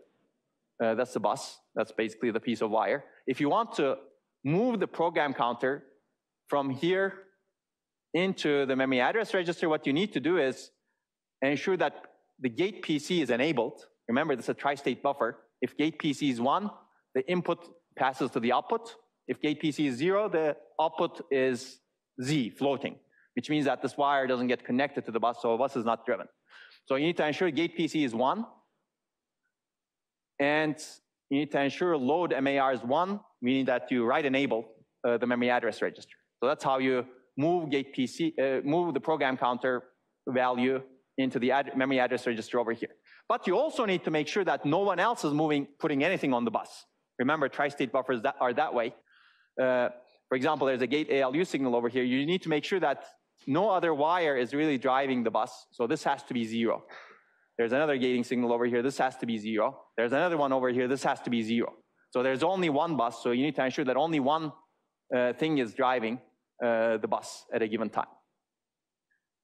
uh, that's the bus, that's basically the piece of wire. If you want to move the program counter from here into the memory address register, what you need to do is ensure that the gate PC is enabled. Remember, this is a tri-state buffer. If gate PC is one, the input passes to the output. If gate PC is zero, the output is Z, floating, which means that this wire doesn't get connected to the bus, so the bus is not driven. So you need to ensure gate PC is one, and you need to ensure load MAR is one, meaning that you write enable uh, the memory address register. So that's how you move gate PC, uh, move the program counter value into the ad memory address register over here. But you also need to make sure that no one else is moving, putting anything on the bus. Remember, tri-state buffers that are that way. Uh, for example, there's a gate ALU signal over here. You need to make sure that no other wire is really driving the bus. So this has to be zero. There's another gating signal over here. This has to be zero. There's another one over here. This has to be zero. So there's only one bus. So you need to ensure that only one uh, thing is driving uh, the bus at a given time.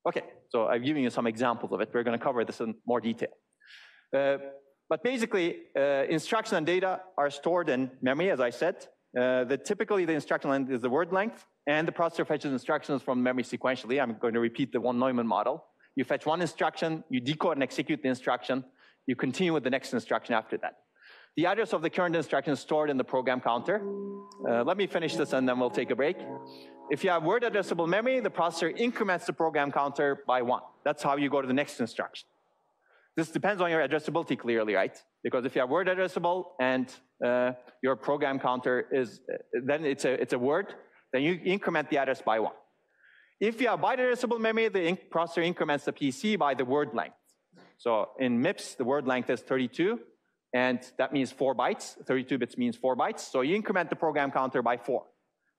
Okay, so I've given you some examples of it. We're going to cover this in more detail. Uh, but basically, uh, instruction and data are stored in memory, as I said. Uh, the, typically, the instruction length is the word length, and the processor fetches instructions from memory sequentially. I'm going to repeat the von Neumann model. You fetch one instruction, you decode and execute the instruction, you continue with the next instruction after that. The address of the current instruction is stored in the program counter. Uh, let me finish this and then we'll take a break. If you have word addressable memory, the processor increments the program counter by one. That's how you go to the next instruction. This depends on your addressability clearly, right? Because if you have word addressable and uh, your program counter is, then it's a, it's a word, then you increment the address by one. If you have addressable memory, the inc processor increments the PC by the word length. So in MIPS, the word length is 32, and that means four bytes. 32 bits means four bytes. So you increment the program counter by four.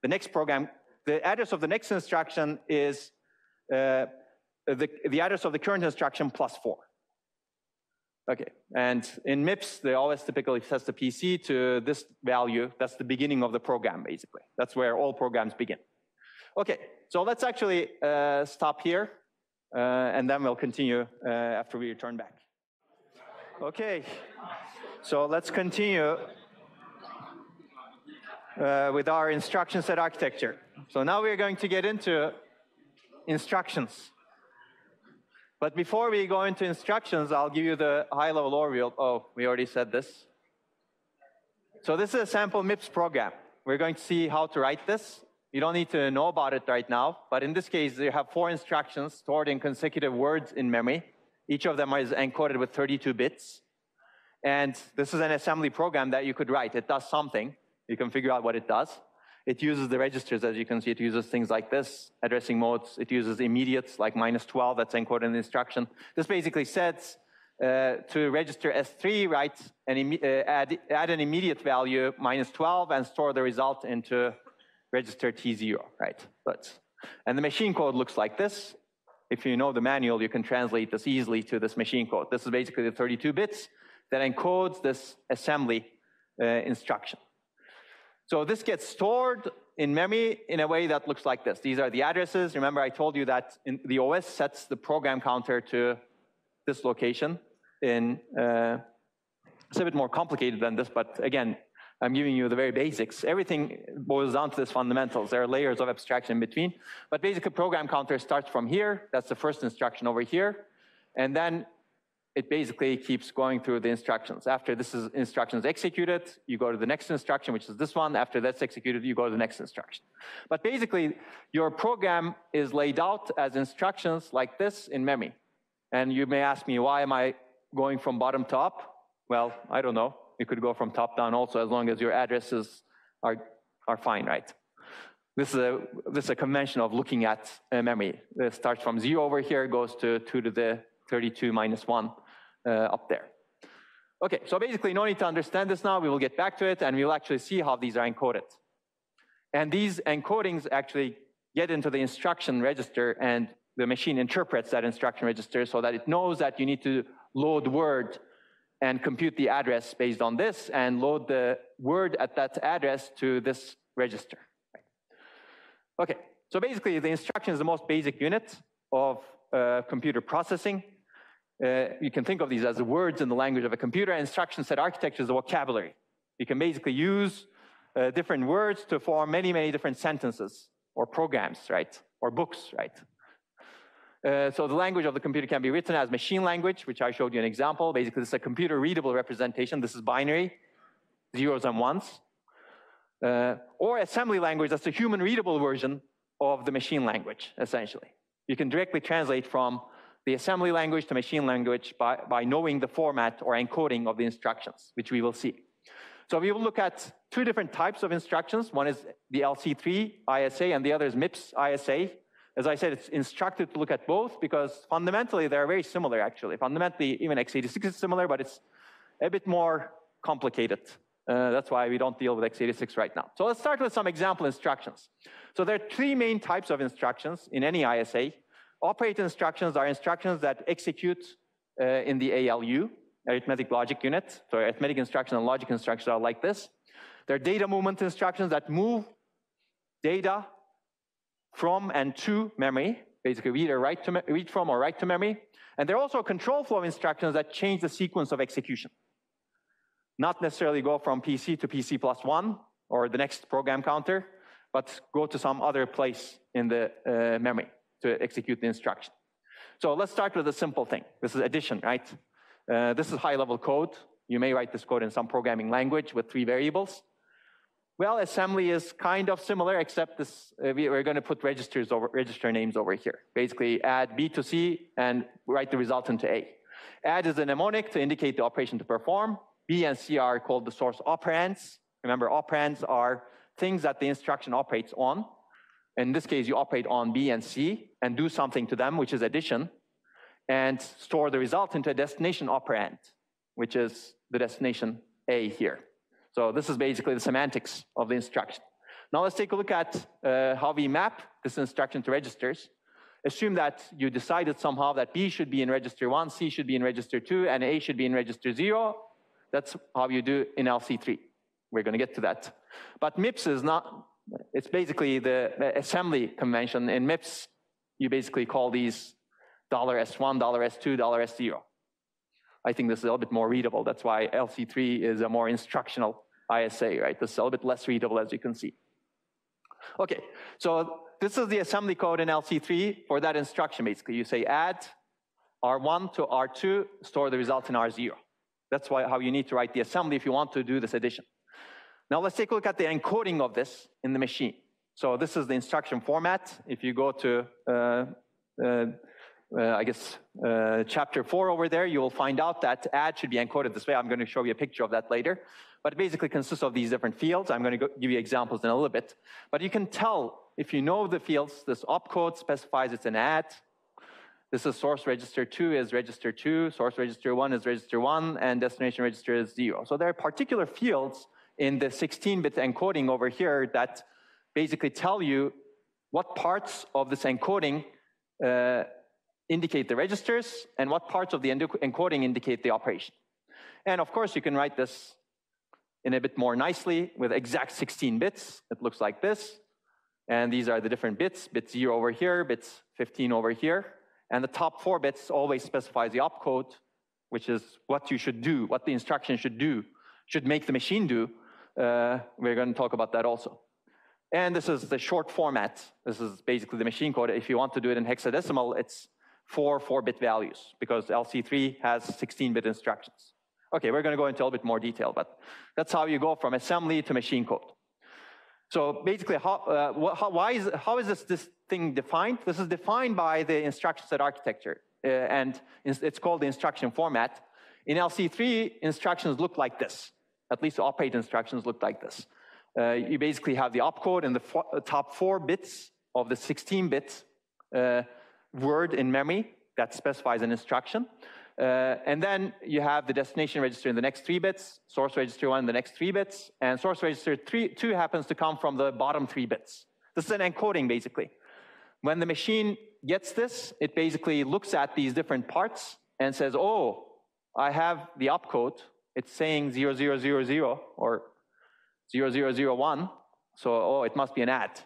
The next program, the address of the next instruction is uh, the, the address of the current instruction plus four. Okay, and in MIPS, they always typically set the PC to this value. That's the beginning of the program, basically. That's where all programs begin. Okay, so let's actually uh, stop here, uh, and then we'll continue uh, after we return back. Okay, so let's continue uh, with our instruction set architecture. So now we're going to get into instructions. But before we go into instructions, I'll give you the high-level overview. Oh, we already said this. So this is a sample MIPS program. We're going to see how to write this. You don't need to know about it right now, but in this case, you have four instructions stored in consecutive words in memory. Each of them is encoded with 32 bits. And this is an assembly program that you could write. It does something. You can figure out what it does. It uses the registers, as you can see. It uses things like this, addressing modes. It uses immediates, like minus 12, that's encoded in the instruction. This basically sets uh, to register S3, write an uh, add, add an immediate value, minus 12, and store the result into register T0, right? But, and the machine code looks like this. If you know the manual, you can translate this easily to this machine code. This is basically the 32 bits that encodes this assembly uh, instruction. So this gets stored in memory in a way that looks like this. These are the addresses. Remember, I told you that the OS sets the program counter to this location. In uh, it's a bit more complicated than this, but again, I'm giving you the very basics. Everything boils down to this fundamentals. There are layers of abstraction in between. But basically, program counter starts from here. That's the first instruction over here. And then it basically keeps going through the instructions. After this is instructions executed, you go to the next instruction, which is this one. After that's executed, you go to the next instruction. But basically, your program is laid out as instructions like this in memory. And you may ask me, why am I going from bottom to up? Well, I don't know. You could go from top down also, as long as your addresses are, are fine, right? This is, a, this is a convention of looking at memory. It starts from zero over here, goes to two to the 32 minus 1 uh, up there. Okay, so basically no need to understand this now. We will get back to it and we'll actually see how these are encoded. And these encodings actually get into the instruction register and the machine interprets that instruction register so that it knows that you need to load word and compute the address based on this and load the word at that address to this register. Okay, so basically the instruction is the most basic unit of uh, computer processing. Uh, you can think of these as the words in the language of a computer. Instruction set architecture is a vocabulary. You can basically use uh, different words to form many, many different sentences or programs, right? Or books, right? Uh, so the language of the computer can be written as machine language, which I showed you an example. Basically, this is a computer readable representation. This is binary, zeros and ones. Uh, or assembly language, that's a human readable version of the machine language, essentially. You can directly translate from the assembly language to machine language by, by knowing the format or encoding of the instructions, which we will see. So we will look at two different types of instructions. One is the LC3 ISA and the other is MIPS ISA. As I said, it's instructive to look at both because fundamentally they're very similar actually. Fundamentally, even x86 is similar, but it's a bit more complicated. Uh, that's why we don't deal with x86 right now. So let's start with some example instructions. So there are three main types of instructions in any ISA. Operate instructions are instructions that execute uh, in the ALU, arithmetic logic unit. So arithmetic instructions and logic instructions are like this. They're data movement instructions that move data from and to memory, basically read, or write, to read from or write to memory. And there are also control flow instructions that change the sequence of execution. Not necessarily go from PC to PC plus one or the next program counter, but go to some other place in the uh, memory to execute the instruction. So let's start with a simple thing. This is addition, right? Uh, this is high-level code. You may write this code in some programming language with three variables. Well, assembly is kind of similar, except this, uh, we, are going to put registers over, register names over here. Basically, add B to C and write the result into A. Add is a mnemonic to indicate the operation to perform. B and C are called the source operands. Remember, operands are things that the instruction operates on. In this case, you operate on B and C and do something to them, which is addition, and store the result into a destination operand, which is the destination A here. So this is basically the semantics of the instruction. Now let's take a look at uh, how we map this instruction to registers. Assume that you decided somehow that B should be in register 1, C should be in register 2, and A should be in register 0. That's how you do in LC3. We're going to get to that. But MIPS is not, it's basically the assembly convention. In MIPS, you basically call these $S1, $S2, $S0. I think this is a little bit more readable. That's why LC3 is a more instructional ISA, right? This is a little bit less readable, as you can see. Okay, so this is the assembly code in LC3 for that instruction, basically. You say add R1 to R2, store the result in R0. That's why, how you need to write the assembly if you want to do this addition. Now let's take a look at the encoding of this in the machine. So this is the instruction format. If you go to, uh, uh, uh, I guess, uh, chapter four over there, you will find out that add should be encoded this way. I'm going to show you a picture of that later. But it basically consists of these different fields. I'm going to give you examples in a little bit. But you can tell, if you know the fields, this opcode specifies it's an add. This is source register 2 is register 2, source register 1 is register 1, and destination register is 0. So there are particular fields in the 16-bit encoding over here that basically tell you what parts of this encoding uh, indicate the registers and what parts of the encoding indicate the operation. And of course, you can write this in a bit more nicely with exact 16 bits. It looks like this. And these are the different bits, bit 0 over here, bits 15 over here. And the top four bits always specifies the opcode, which is what you should do, what the instruction should do, should make the machine do uh, we're going to talk about that also. And this is the short format. This is basically the machine code. If you want to do it in hexadecimal, it's four 4-bit values because LC3 has 16-bit instructions. Okay, we're going to go into a little bit more detail, but that's how you go from assembly to machine code. So basically, how, uh, how, why is, how is this, this thing defined? This is defined by the instruction set architecture, uh, and it's called the instruction format. In LC3, instructions look like this at least operate instructions look like this. Uh, you basically have the opcode and the uh, top four bits of the 16 bits uh, word in memory that specifies an instruction. Uh, and then you have the destination register in the next three bits, source register one in the next three bits, and source register three, two happens to come from the bottom three bits. This is an encoding, basically. When the machine gets this, it basically looks at these different parts and says, oh, I have the opcode, it's saying 0000 or 0001, so oh, it must be an add.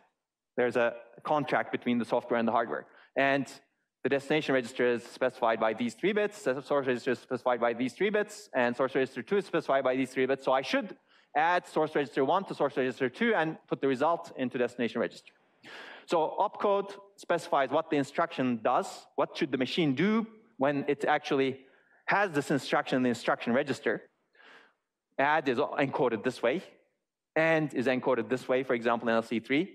There's a contract between the software and the hardware. And the destination register is specified by these three bits, the source register is specified by these three bits, and source register 2 is specified by these three bits. So I should add source register 1 to source register 2 and put the result into destination register. So opcode specifies what the instruction does, what should the machine do when it actually has this instruction in the instruction register add is encoded this way, and is encoded this way, for example, in LC3.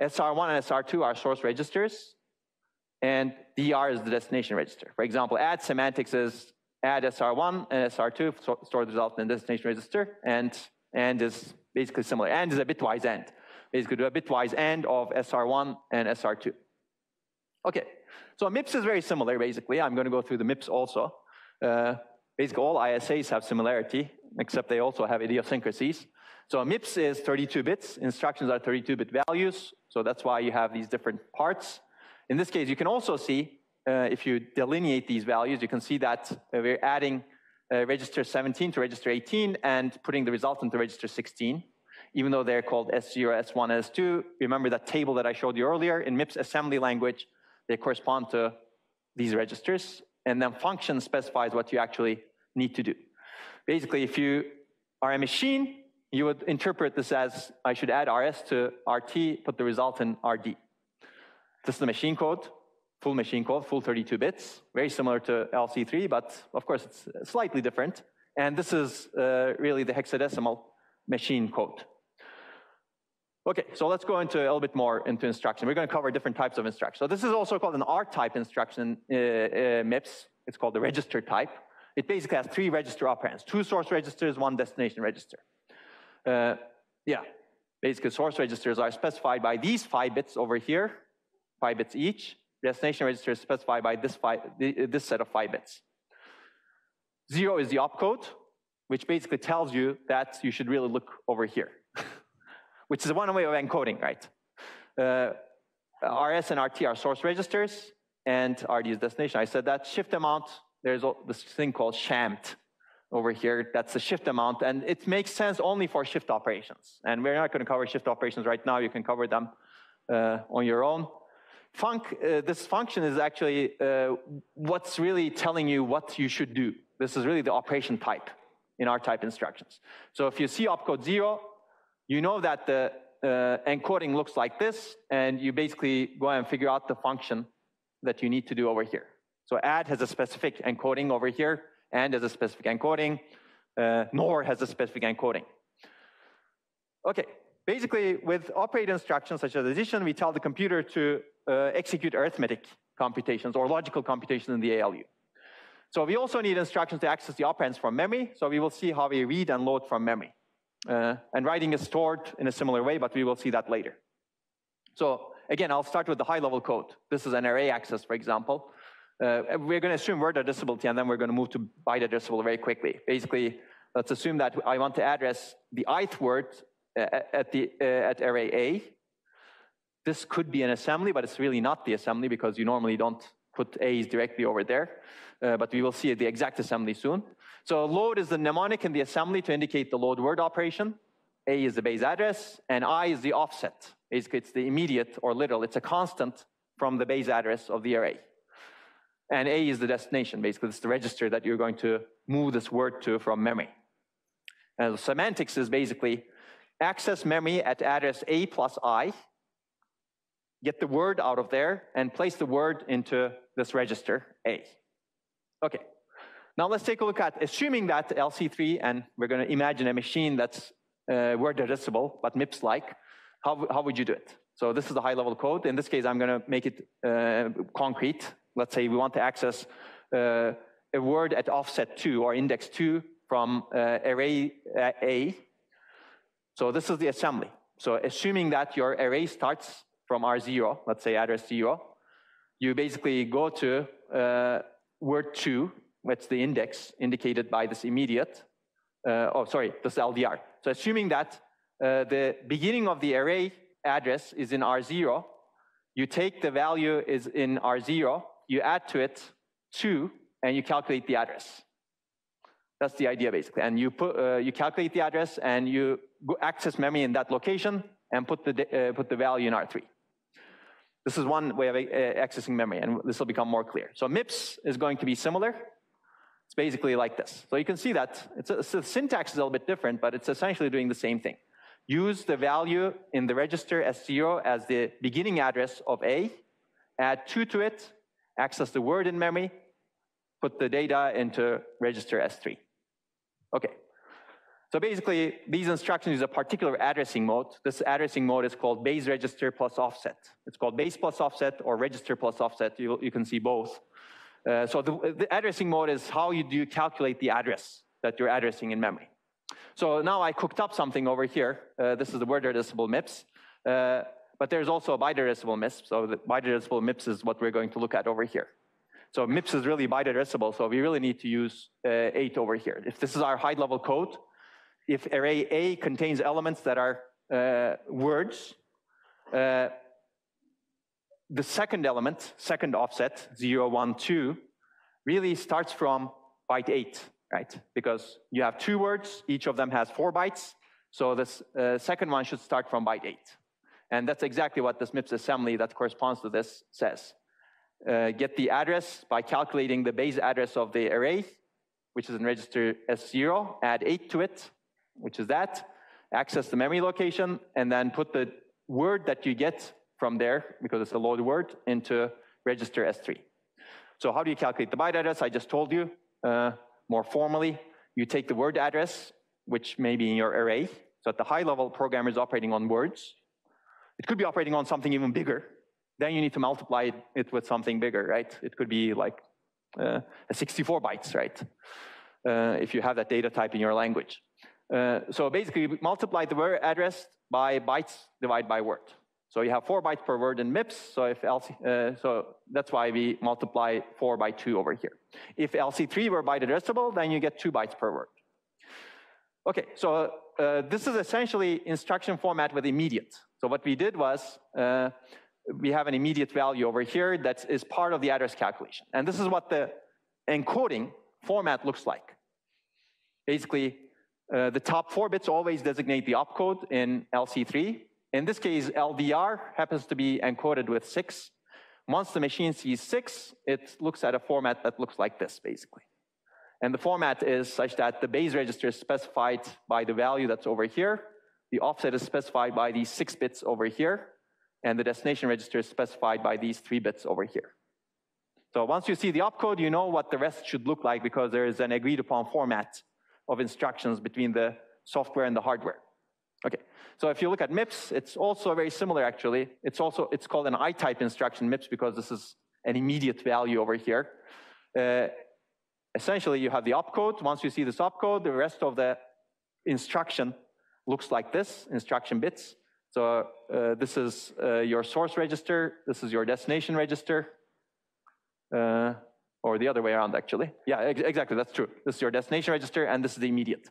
SR1 and SR2 are source registers, and DR is the destination register. For example, add semantics is add SR1 and SR2, store the result in the destination register, and AND is basically similar. AND is a bitwise AND. Basically do a bitwise AND of SR1 and SR2. Okay, so MIPS is very similar, basically. I'm going to go through the MIPS also. Uh, basically, all ISAs have similarity except they also have idiosyncrasies. So MIPS is 32 bits, instructions are 32-bit values, so that's why you have these different parts. In this case, you can also see, uh, if you delineate these values, you can see that uh, we're adding uh, register 17 to register 18 and putting the result into register 16. Even though they're called S0, S1, S2, remember that table that I showed you earlier, in MIPS assembly language, they correspond to these registers, and then function specifies what you actually need to do. Basically, if you are a machine, you would interpret this as I should add RS to RT, put the result in RD. This is the machine code, full machine code, full 32 bits, very similar to LC3, but of course it's slightly different. And this is uh, really the hexadecimal machine code. Okay, so let's go into a little bit more into instruction. We're going to cover different types of instruction. So this is also called an R-type instruction uh, uh, MIPS. It's called the register type. It basically has three register operands, two source registers, one destination register. Uh, yeah. Basically, source registers are specified by these five bits over here, five bits each. Destination register is specified by this, five, this set of five bits. Zero is the opcode, which basically tells you that you should really look over here, which is one way of encoding, right? Uh, RS and RT are source registers, and RD is destination. I said that shift amount, there's this thing called shamt over here. That's the shift amount, and it makes sense only for shift operations. And we're not going to cover shift operations right now. You can cover them uh, on your own. Func, uh, this function is actually uh, what's really telling you what you should do. This is really the operation type in R-type instructions. So if you see opcode zero, you know that the uh, encoding looks like this, and you basically go and figure out the function that you need to do over here. So add has a specific encoding over here, and has a specific encoding, uh, nor has a specific encoding. Okay, basically with operate instructions such as addition, we tell the computer to execute arithmetic computations or logical computations in the ALU. So we also need instructions to access the operands from memory, so we will see how we read and load from memory. Uh, and writing is stored in a similar way, but we will see that later. So again, I'll start with the high-level code. This is an array access, for example. Uh, we're going to assume word addressability, and then we're going to move to byte addressable very quickly. Basically, let's assume that I want to address the ith word uh, at, the, uh, at array A. This could be an assembly, but it's really not the assembly because you normally don't put A's directly over there. Uh, but we will see the exact assembly soon. So load is the mnemonic in the assembly to indicate the load word operation. A is the base address, and I is the offset. Basically, it's the immediate or literal. It's a constant from the base address of the array. And A is the destination. Basically, it's the register that you're going to move this word to from memory. And the semantics is basically access memory at address A plus I, get the word out of there, and place the word into this register, A. Okay, now let's take a look at, assuming that LC3, and we're going to imagine a machine that's uh, word addressable, but MIPS-like, how, how would you do it? So this is a high-level code. In this case, I'm going to make it uh, concrete. Let's say we want to access uh, a word at offset 2 or index 2 from uh, array uh, A. So this is the assembly. So assuming that your array starts from R0, let's say address 0, you basically go to uh, word 2 that's the index indicated by this immediate, uh, oh, sorry, this LDR. So assuming that uh, the beginning of the array address is in R0, you take the value is in R0, you add to it 2, and you calculate the address. That's the idea, basically. And you, put, uh, you calculate the address, and you access memory in that location, and put the, uh, put the value in R3. This is one way of accessing memory, and this will become more clear. So MIPS is going to be similar. It's basically like this. So you can see that it's a, the syntax is a little bit different, but it's essentially doing the same thing. Use the value in the register S0 as the beginning address of A, add 2 to it, access the word in memory, put the data into register S3. Okay. So basically, these instructions use a particular addressing mode. This addressing mode is called base register plus offset. It's called base plus offset or register plus offset. You, you can see both. Uh, so the, the, addressing mode is how you do calculate the address that you're addressing in memory. So now I cooked up something over here. Uh, this is the word addressable MIPS. Uh, but there's also a byte addressable MIPS. So the byte addressable MIPS is what we're going to look at over here. So MIPS is really byte addressable, so we really need to use uh, 8 over here. If this is our high level code, if array A contains elements that are uh, words, uh, the second element, second offset, 0, 1, 2, really starts from byte 8, right? Because you have two words, each of them has four bytes, so this uh, second one should start from byte 8. And that's exactly what this MIPS assembly that corresponds to this says. Uh, get the address by calculating the base address of the array, which is in register S0, add 8 to it, which is that, access the memory location, and then put the word that you get from there, because it's a load word, into register S3. So how do you calculate the byte address? I just told you uh, more formally. You take the word address, which may be in your array. So at the high level, programmer is operating on words. It could be operating on something even bigger. Then you need to multiply it with something bigger, right? It could be like uh, 64 bytes, right? Uh, if you have that data type in your language. Uh, so basically, we multiply the word address by bytes divided by word. So you have four bytes per word in MIPS, so if LC, uh, so that's why we multiply four by two over here. If LC3 were byte addressable, then you get two bytes per word. Okay, so uh, this is essentially instruction format with immediate. So what we did was, uh, we have an immediate value over here that is part of the address calculation. And this is what the encoding format looks like. Basically, uh, the top four bits always designate the opcode in LC3. In this case, LDR happens to be encoded with six. Once the machine sees six, it looks at a format that looks like this, basically. And the format is such that the base register is specified by the value that's over here. The offset is specified by these six bits over here. And the destination register is specified by these three bits over here. So once you see the opcode, you know what the rest should look like because there is an agreed upon format of instructions between the software and the hardware. Okay, so if you look at MIPS, it's also very similar actually. It's also, it's called an I-type instruction MIPS because this is an immediate value over here. Uh, essentially you have the opcode. Once you see this opcode, the rest of the instruction looks like this, instruction bits. So uh, this is uh, your source register, this is your destination register, uh, or the other way around actually. Yeah, ex exactly, that's true. This is your destination register and this is the immediate.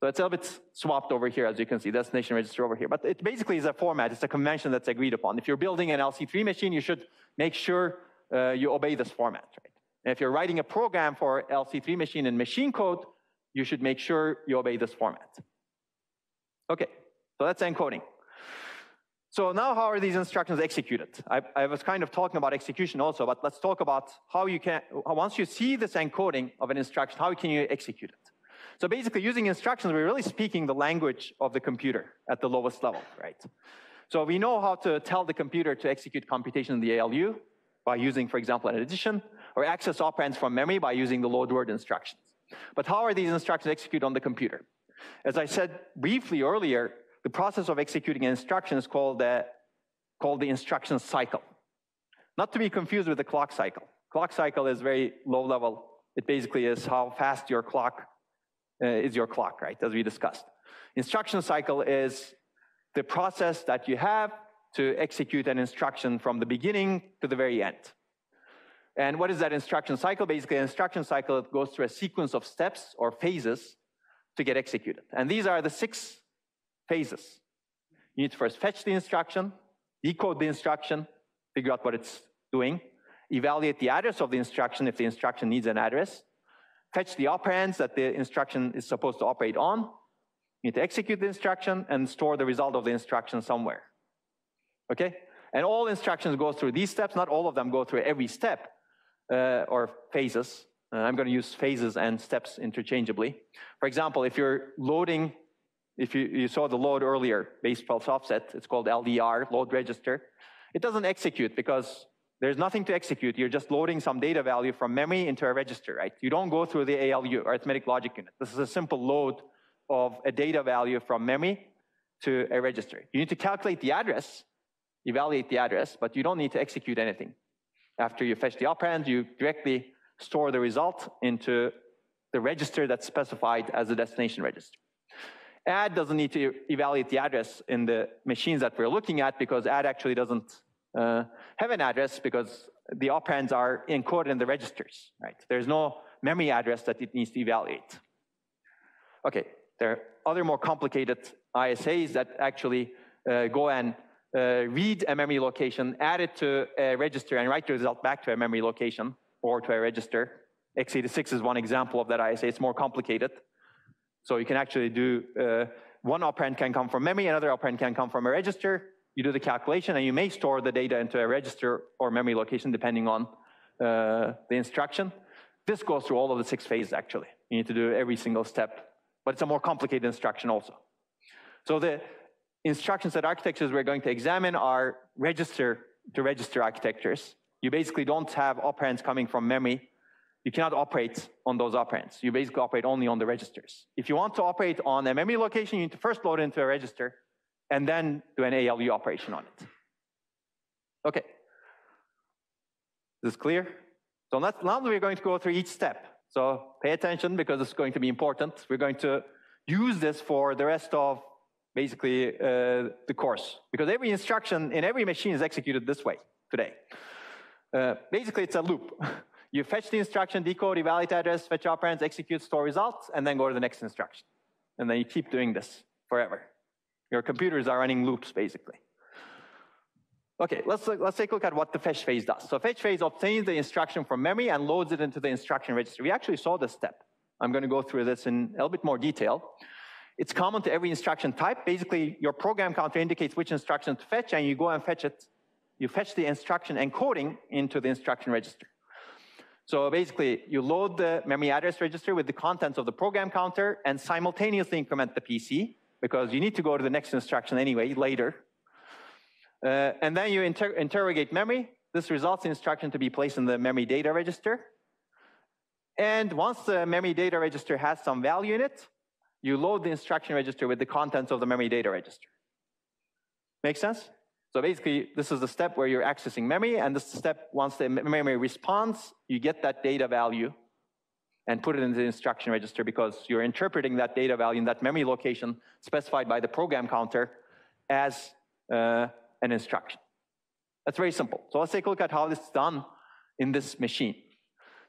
So it's a little bit swapped over here, as you can see, destination register over here. But it basically is a format, it's a convention that's agreed upon. If you're building an LC3 machine, you should make sure uh, you obey this format, right? And if you're writing a program for LC3 machine in machine code, you should make sure you obey this format. Okay, so that's encoding. So now how are these instructions executed? I, I, was kind of talking about execution also, but let's talk about how you can, once you see this encoding of an instruction, how can you execute it? So basically using instructions, we're really speaking the language of the computer at the lowest level, right? So we know how to tell the computer to execute computation in the ALU by using, for example, an addition, or access operands from memory by using the load word instructions. But how are these instructions executed on the computer? As I said briefly earlier, the process of executing an instruction is called the, called the instruction cycle. Not to be confused with the clock cycle. Clock cycle is very low level. It basically is how fast your clock uh, is your clock, right, as we discussed. Instruction cycle is the process that you have to execute an instruction from the beginning to the very end. And what is that instruction cycle? Basically, an instruction cycle goes through a sequence of steps or phases to get executed. And these are the six phases. You need to first fetch the instruction, decode the instruction, figure out what it's doing, evaluate the address of the instruction if the instruction needs an address, fetch the operands that the instruction is supposed to operate on, you need to execute the instruction and store the result of the instruction somewhere. Okay? And all instructions go through these steps, not all of them go through every step, uh, or phases. Uh, I'm going to use phases and steps interchangeably. For example, if you're loading, if you, you saw the load earlier, base plus offset, it's called LDR, load register. It doesn't execute because there's nothing to execute. You're just loading some data value from memory into a register, right? You don't go through the ALU, arithmetic logic unit. This is a simple load of a data value from memory to a register. You need to calculate the address, evaluate the address, but you don't need to execute anything. After you fetch the operand, you directly store the result into the register that's specified as the destination register. Add doesn't need to evaluate the address in the machines that we're looking at because add actually doesn't uh, have an address because the operands are encoded in the registers, right? There's no memory address that it needs to evaluate. Okay, there are other more complicated ISAs that actually uh, go and uh, read a memory location, add it to a register, and write the result back to a memory location or to a register. x86 is one example of that ISA. It's more complicated. So you can actually do, uh, one operand can come from memory, another operand can come from a register. You do the calculation, and you may store the data into a register or memory location depending on uh, the instruction. This goes through all of the six phases, actually. You need to do every single step, but it's a more complicated instruction also. So the instruction set architectures we're going to examine are register to register architectures. You basically don't have operands coming from memory. You cannot operate on those operands. You basically operate only on the registers. If you want to operate on a memory location, you need to first load it into a register and then do an ALU operation on it. Okay. Is this clear? So now we're going to go through each step. So pay attention because it's going to be important. We're going to use this for the rest of basically uh, the course, because every instruction in every machine is executed this way today. Uh, basically, it's a loop. you fetch the instruction, decode, evaluate address, fetch operands, execute, store results, and then go to the next instruction. And then you keep doing this forever. Your computers are running loops, basically. Okay, let's, look, let's take a look at what the fetch phase does. So fetch phase obtains the instruction from memory and loads it into the instruction register. We actually saw this step. I'm going to go through this in a little bit more detail. It's common to every instruction type. Basically, your program counter indicates which instruction to fetch, and you go and fetch it. You fetch the instruction encoding into the instruction register. So basically, you load the memory address register with the contents of the program counter and simultaneously increment the PC, because you need to go to the next instruction anyway later. Uh, and then you inter interrogate memory. This results in instruction to be placed in the memory data register. And once the memory data register has some value in it, you load the instruction register with the contents of the memory data register. Make sense? So basically, this is the step where you're accessing memory, and this step, once the memory responds, you get that data value and put it in the instruction register because you're interpreting that data value in that memory location specified by the program counter as uh, an instruction. That's very simple. So let's take a look at how this is done in this machine.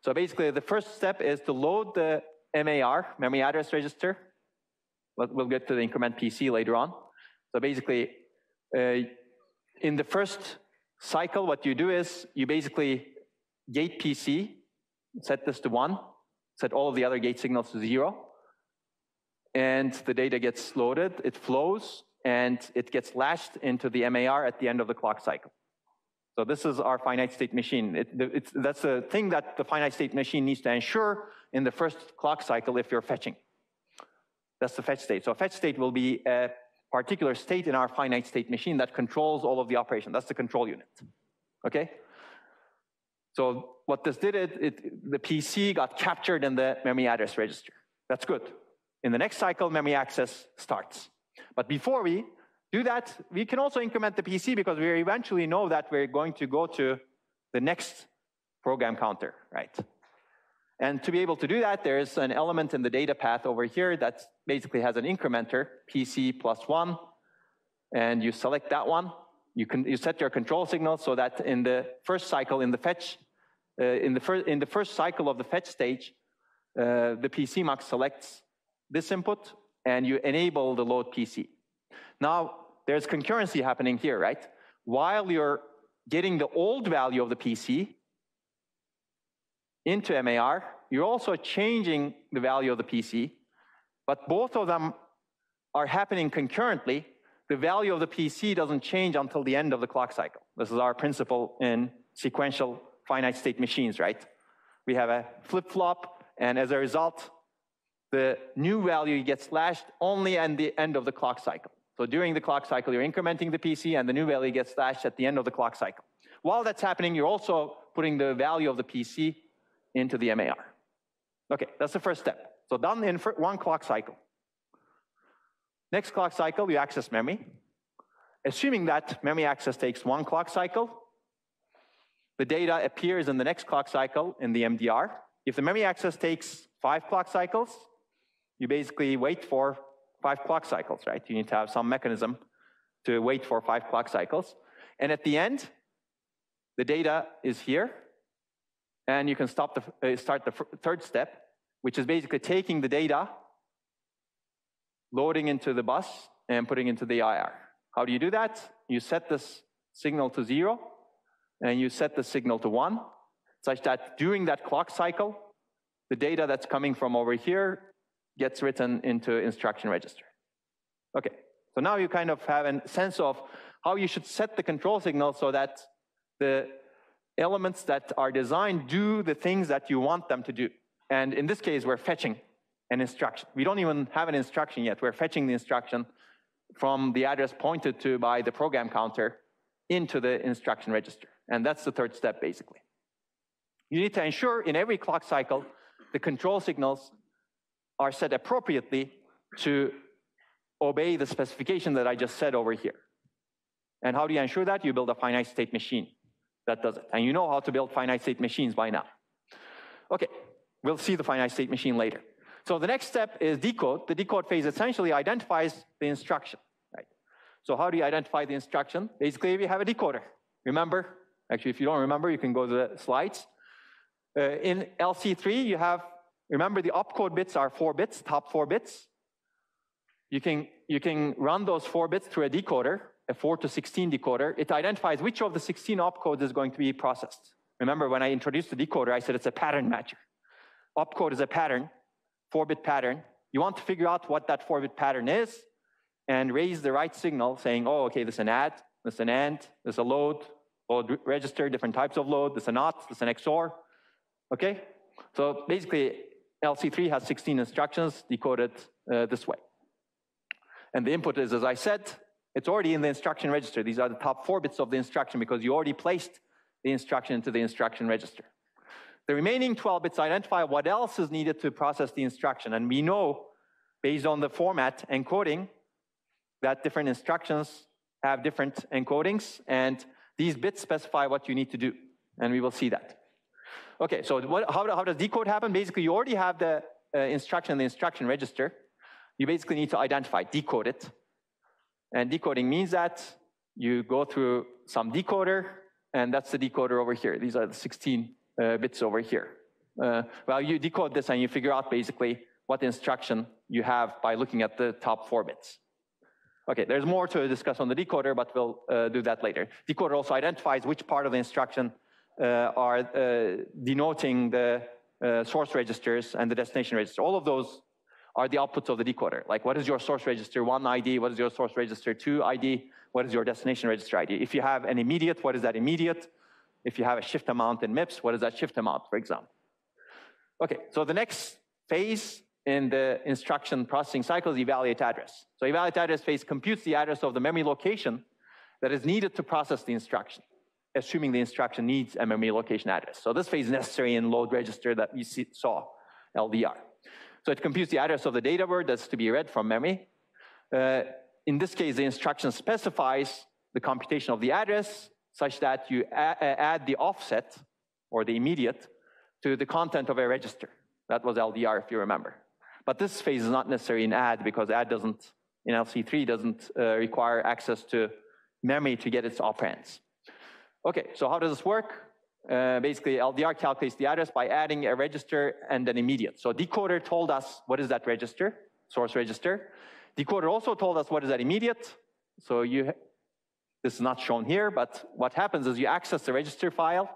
So basically, the first step is to load the MAR, memory address register. We'll get to the increment PC later on. So basically, uh, in the first cycle, what you do is you basically gate PC, set this to one, set all of the other gate signals to zero, and the data gets loaded, it flows, and it gets latched into the MAR at the end of the clock cycle. So this is our finite state machine. It, that's the thing that the finite state machine needs to ensure in the first clock cycle if you're fetching. That's the fetch state. So a fetch state will be a particular state in our finite state machine that controls all of the operation. That's the control unit. Okay? So what this did, it, it, the PC got captured in the memory address register. That's good. In the next cycle, memory access starts. But before we do that, we can also increment the PC because we eventually know that we're going to go to the next program counter, right? And to be able to do that, there's an element in the data path over here that basically has an incrementer, PC plus one, and you select that one. You, can, you set your control signal so that in the first cycle, in the fetch, uh, in, the fir in the first cycle of the fetch stage, uh, the PC mux selects this input and you enable the load PC. Now, there's concurrency happening here, right? While you're getting the old value of the PC into MAR, you're also changing the value of the PC, but both of them are happening concurrently. The value of the PC doesn't change until the end of the clock cycle. This is our principle in sequential finite state machines, right? We have a flip-flop, and as a result, the new value gets latched only at the end of the clock cycle. So during the clock cycle, you're incrementing the PC and the new value gets latched at the end of the clock cycle. While that's happening, you're also putting the value of the PC into the MAR. Okay, that's the first step. So done in one clock cycle. Next clock cycle, you access memory. Assuming that memory access takes one clock cycle, the data appears in the next clock cycle in the MDR. If the memory access takes five clock cycles, you basically wait for five clock cycles, right? You need to have some mechanism to wait for five clock cycles. And at the end, the data is here, and you can stop the, uh, start the third step, which is basically taking the data, loading into the bus, and putting into the IR. How do you do that? You set this signal to zero, and you set the signal to one, such that during that clock cycle, the data that's coming from over here gets written into instruction register. Okay, so now you kind of have a sense of how you should set the control signal so that the elements that are designed do the things that you want them to do. And in this case, we're fetching an instruction. We don't even have an instruction yet. We're fetching the instruction from the address pointed to by the program counter into the instruction register. And that's the third step, basically. You need to ensure in every clock cycle, the control signals are set appropriately to obey the specification that I just said over here. And how do you ensure that? You build a finite state machine that does it. And you know how to build finite state machines by now. Okay, we'll see the finite state machine later. So the next step is decode. The decode phase essentially identifies the instruction. Right? So how do you identify the instruction? Basically, we have a decoder. Remember? Actually, if you don't remember, you can go to the slides. Uh, in LC3, you have, remember the opcode bits are four bits, top four bits. You can, you can run those four bits through a decoder, a 4 to 16 decoder. It identifies which of the 16 opcodes is going to be processed. Remember, when I introduced the decoder, I said it's a pattern matcher. Opcode is a pattern, four-bit pattern. You want to figure out what that four-bit pattern is and raise the right signal saying, oh, okay, this is an add, this is an AND, this is a load, load register, different types of load, this is a NOT, this is an XOR, okay? So basically, LC3 has 16 instructions decoded uh, this way. And the input is, as I said, it's already in the instruction register. These are the top four bits of the instruction because you already placed the instruction into the instruction register. The remaining 12 bits identify what else is needed to process the instruction. And we know, based on the format encoding, that different instructions have different encodings, and these bits specify what you need to do. And we will see that. Okay, so what, how, how, does decode happen? Basically, you already have the uh, instruction in the instruction register. You basically need to identify, decode it. And decoding means that you go through some decoder, and that's the decoder over here. These are the 16 uh, bits over here. Uh, well, you decode this and you figure out basically what instruction you have by looking at the top four bits. Okay, there's more to discuss on the decoder, but we'll uh, do that later. Decoder also identifies which part of the instruction uh, are uh, denoting the uh, source registers and the destination register. All of those are the outputs of the decoder. Like what is your source register one ID? What is your source register two ID? What is your destination register ID? If you have an immediate, what is that immediate? If you have a shift amount in MIPS, what is that shift amount, for example? Okay, so the next phase in the instruction processing cycle is evaluate address. So evaluate address phase computes the address of the memory location that is needed to process the instruction, assuming the instruction needs a memory location address. So this phase is necessary in load register that you see, saw, LDR. So it computes the address of the data word that's to be read from memory. Uh, in this case, the instruction specifies the computation of the address such that you add the offset or the immediate to the content of a register. That was LDR, if you remember. But this phase is not necessary in add because add doesn't, in LC3, doesn't uh, require access to memory to get its operands. Okay, so how does this work? Uh, basically LDR calculates the address by adding a register and an immediate. So decoder told us what is that register, source register. Decoder also told us what is that immediate. So you, this is not shown here, but what happens is you access the register file,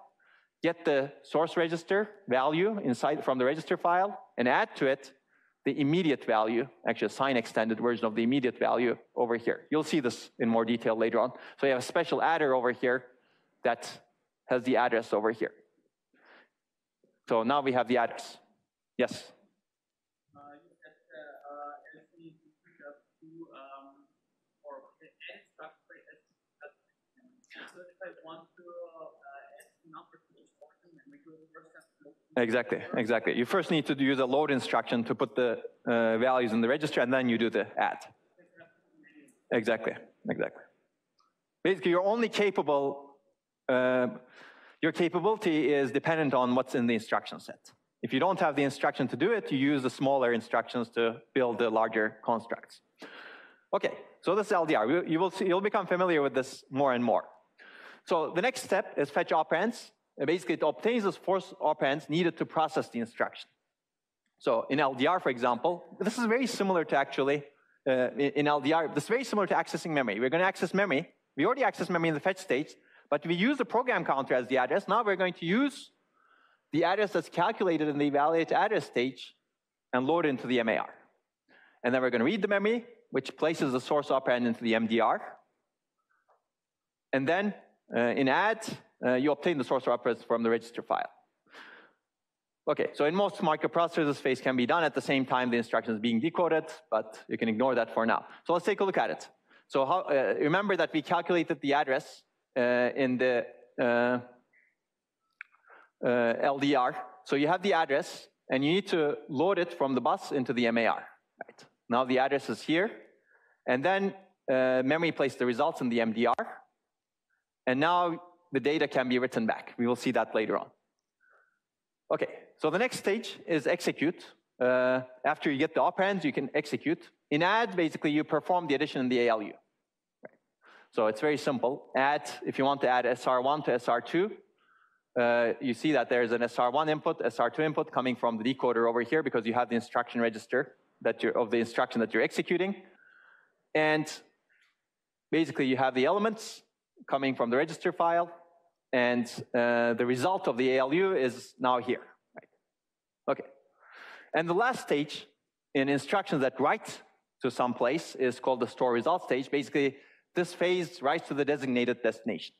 get the source register value inside from the register file, and add to it the immediate value, actually a sign extended version of the immediate value over here. You'll see this in more detail later on. So you have a special adder over here that has the address over here. So now we have the address. Yes? Uh, you said uh, LC up to, um, or n stuff for So if I want to uh, add number to this portion, and we do the first Exactly, exactly. You first need to use a load instruction to put the uh, values in the register, and then you do the add. Exactly, exactly. Basically, you're only capable uh, your capability is dependent on what's in the instruction set. If you don't have the instruction to do it, you use the smaller instructions to build the larger constructs. Okay, so this is LDR. You will see, you'll become familiar with this more and more. So the next step is fetch operands. And basically, it obtains the source operands needed to process the instruction. So in LDR, for example, this is very similar to actually, uh, in LDR, this is very similar to accessing memory. We're going to access memory. We already access memory in the fetch stage, but we use the program counter as the address. Now we're going to use the address that's calculated in the evaluate address stage and load it into the MAR. And then we're going to read the memory, which places the source operand into the MDR. And then uh, in add, uh, you obtain the source operand from the register file. Okay, so in most microprocessors, this phase can be done at the same time the instruction is being decoded, but you can ignore that for now. So let's take a look at it. So how, uh, remember that we calculated the address in the uh, uh, LDR. So you have the address, and you need to load it from the bus into the MAR. Right. Now the address is here, and then uh, memory places the results in the MDR, and now the data can be written back. We will see that later on. Okay, so the next stage is execute. Uh, after you get the operands, you can execute. In add, basically, you perform the addition in the ALU. So it's very simple. Add, if you want to add SR1 to SR2, uh, you see that there's an SR1 input, SR2 input coming from the decoder over here because you have the instruction register that you're, of the instruction that you're executing. And basically you have the elements coming from the register file, and uh, the result of the ALU is now here. Right? Okay. And the last stage in instructions that write to some place is called the store result stage. Basically, this phase writes to the designated destination.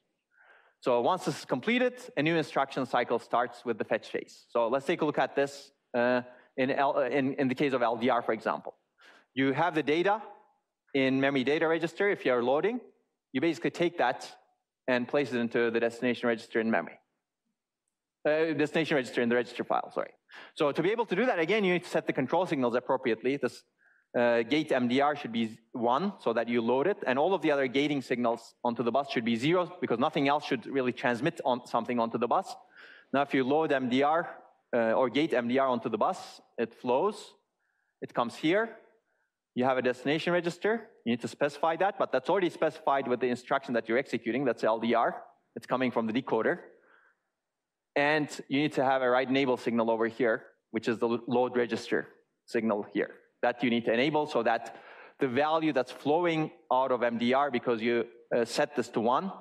So once this is completed, a new instruction cycle starts with the fetch phase. So let's take a look at this uh, in, L, uh, in, in the case of LDR, for example. You have the data in memory data register if you're loading. You basically take that and place it into the destination register in memory. Uh, destination register in the register file, sorry. So to be able to do that, again, you need to set the control signals appropriately. This uh, gate MDR should be one so that you load it, and all of the other gating signals onto the bus should be zero because nothing else should really transmit on something onto the bus. Now, if you load MDR uh, or gate MDR onto the bus, it flows, it comes here. You have a destination register. You need to specify that, but that's already specified with the instruction that you're executing. That's LDR. It's coming from the decoder. And you need to have a write enable signal over here, which is the load register signal here that you need to enable so that the value that's flowing out of MDR because you uh, set this to one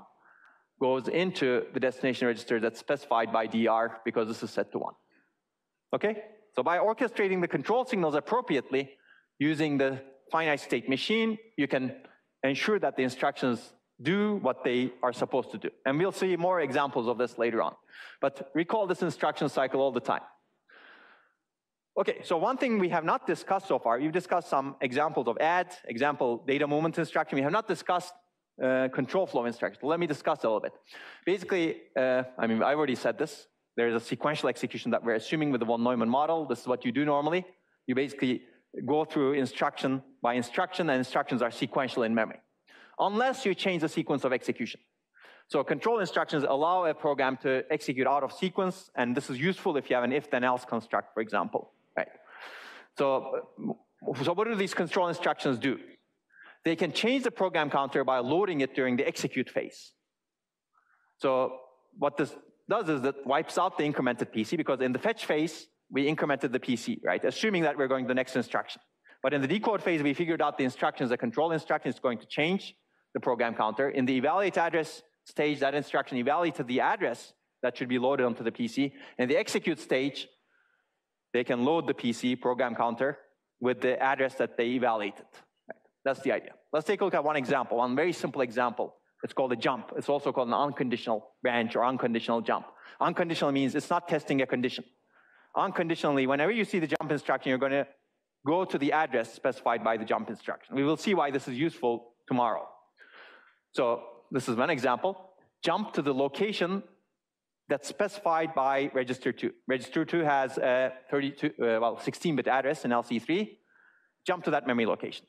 goes into the destination register that's specified by DR because this is set to one. Okay? So by orchestrating the control signals appropriately using the finite state machine, you can ensure that the instructions do what they are supposed to do. And we'll see more examples of this later on. But recall this instruction cycle all the time. Okay, so one thing we have not discussed so far, we've discussed some examples of add, example data movement instruction. We have not discussed uh, control flow instruction. Let me discuss a little bit. Basically, uh, I mean, I already said this. There's a sequential execution that we're assuming with the von Neumann model. This is what you do normally. You basically go through instruction by instruction, and instructions are sequential in memory, unless you change the sequence of execution. So control instructions allow a program to execute out of sequence, and this is useful if you have an if-then-else construct, for example. So, uh, so what do these control instructions do? They can change the program counter by loading it during the execute phase. So what this does is that wipes out the incremented PC because in the fetch phase, we incremented the PC, right? Assuming that we're going to the next instruction. But in the decode phase, we figured out the instructions, the control instruction is going to change the program counter. In the evaluate address stage, that instruction evaluated the address that should be loaded onto the PC. In the execute stage, they can load the PC program counter with the address that they evaluated. That's the idea. Let's take a look at one example, one very simple example. It's called a jump. It's also called an unconditional branch or unconditional jump. Unconditional means it's not testing a condition. Unconditionally, whenever you see the jump instruction, you're going to go to the address specified by the jump instruction. We will see why this is useful tomorrow. So this is one example. Jump to the location that's specified by register 2. Register 2 has a 32, uh, well, 16-bit address in LC3. Jump to that memory location.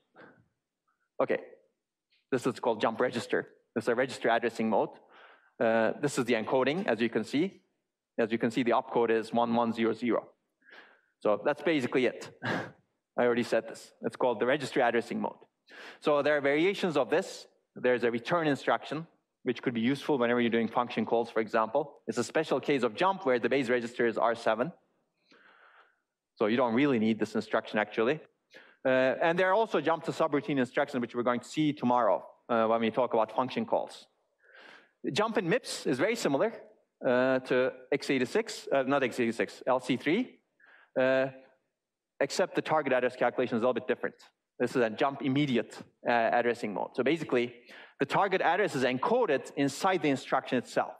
Okay, this is called jump register. This is a register addressing mode. Uh, this is the encoding, as you can see. As you can see, the opcode is 1100. So that's basically it. I already said this. It's called the register addressing mode. So there are variations of this. There's a return instruction, which could be useful whenever you're doing function calls, for example. It's a special case of jump where the base register is R7. So you don't really need this instruction, actually. Uh, and there are also jump to subroutine instructions, which we're going to see tomorrow uh, when we talk about function calls. Jump in MIPS is very similar uh, to x86, uh, not x86, LC3, uh, except the target address calculation is a little bit different. This is a jump immediate uh, addressing mode. So basically, the target address is encoded inside the instruction itself.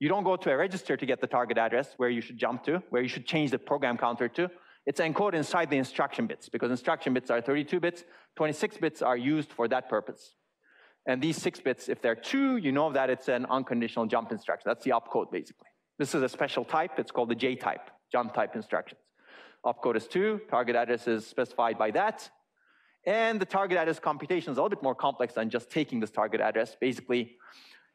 You don't go to a register to get the target address where you should jump to, where you should change the program counter to. It's encoded inside the instruction bits because instruction bits are 32 bits, 26 bits are used for that purpose. And these six bits, if they're two, you know that it's an unconditional jump instruction. That's the opcode, basically. This is a special type. It's called the J type, jump type instructions. Opcode is two, target address is specified by that. And the target address computation is a little bit more complex than just taking this target address. Basically,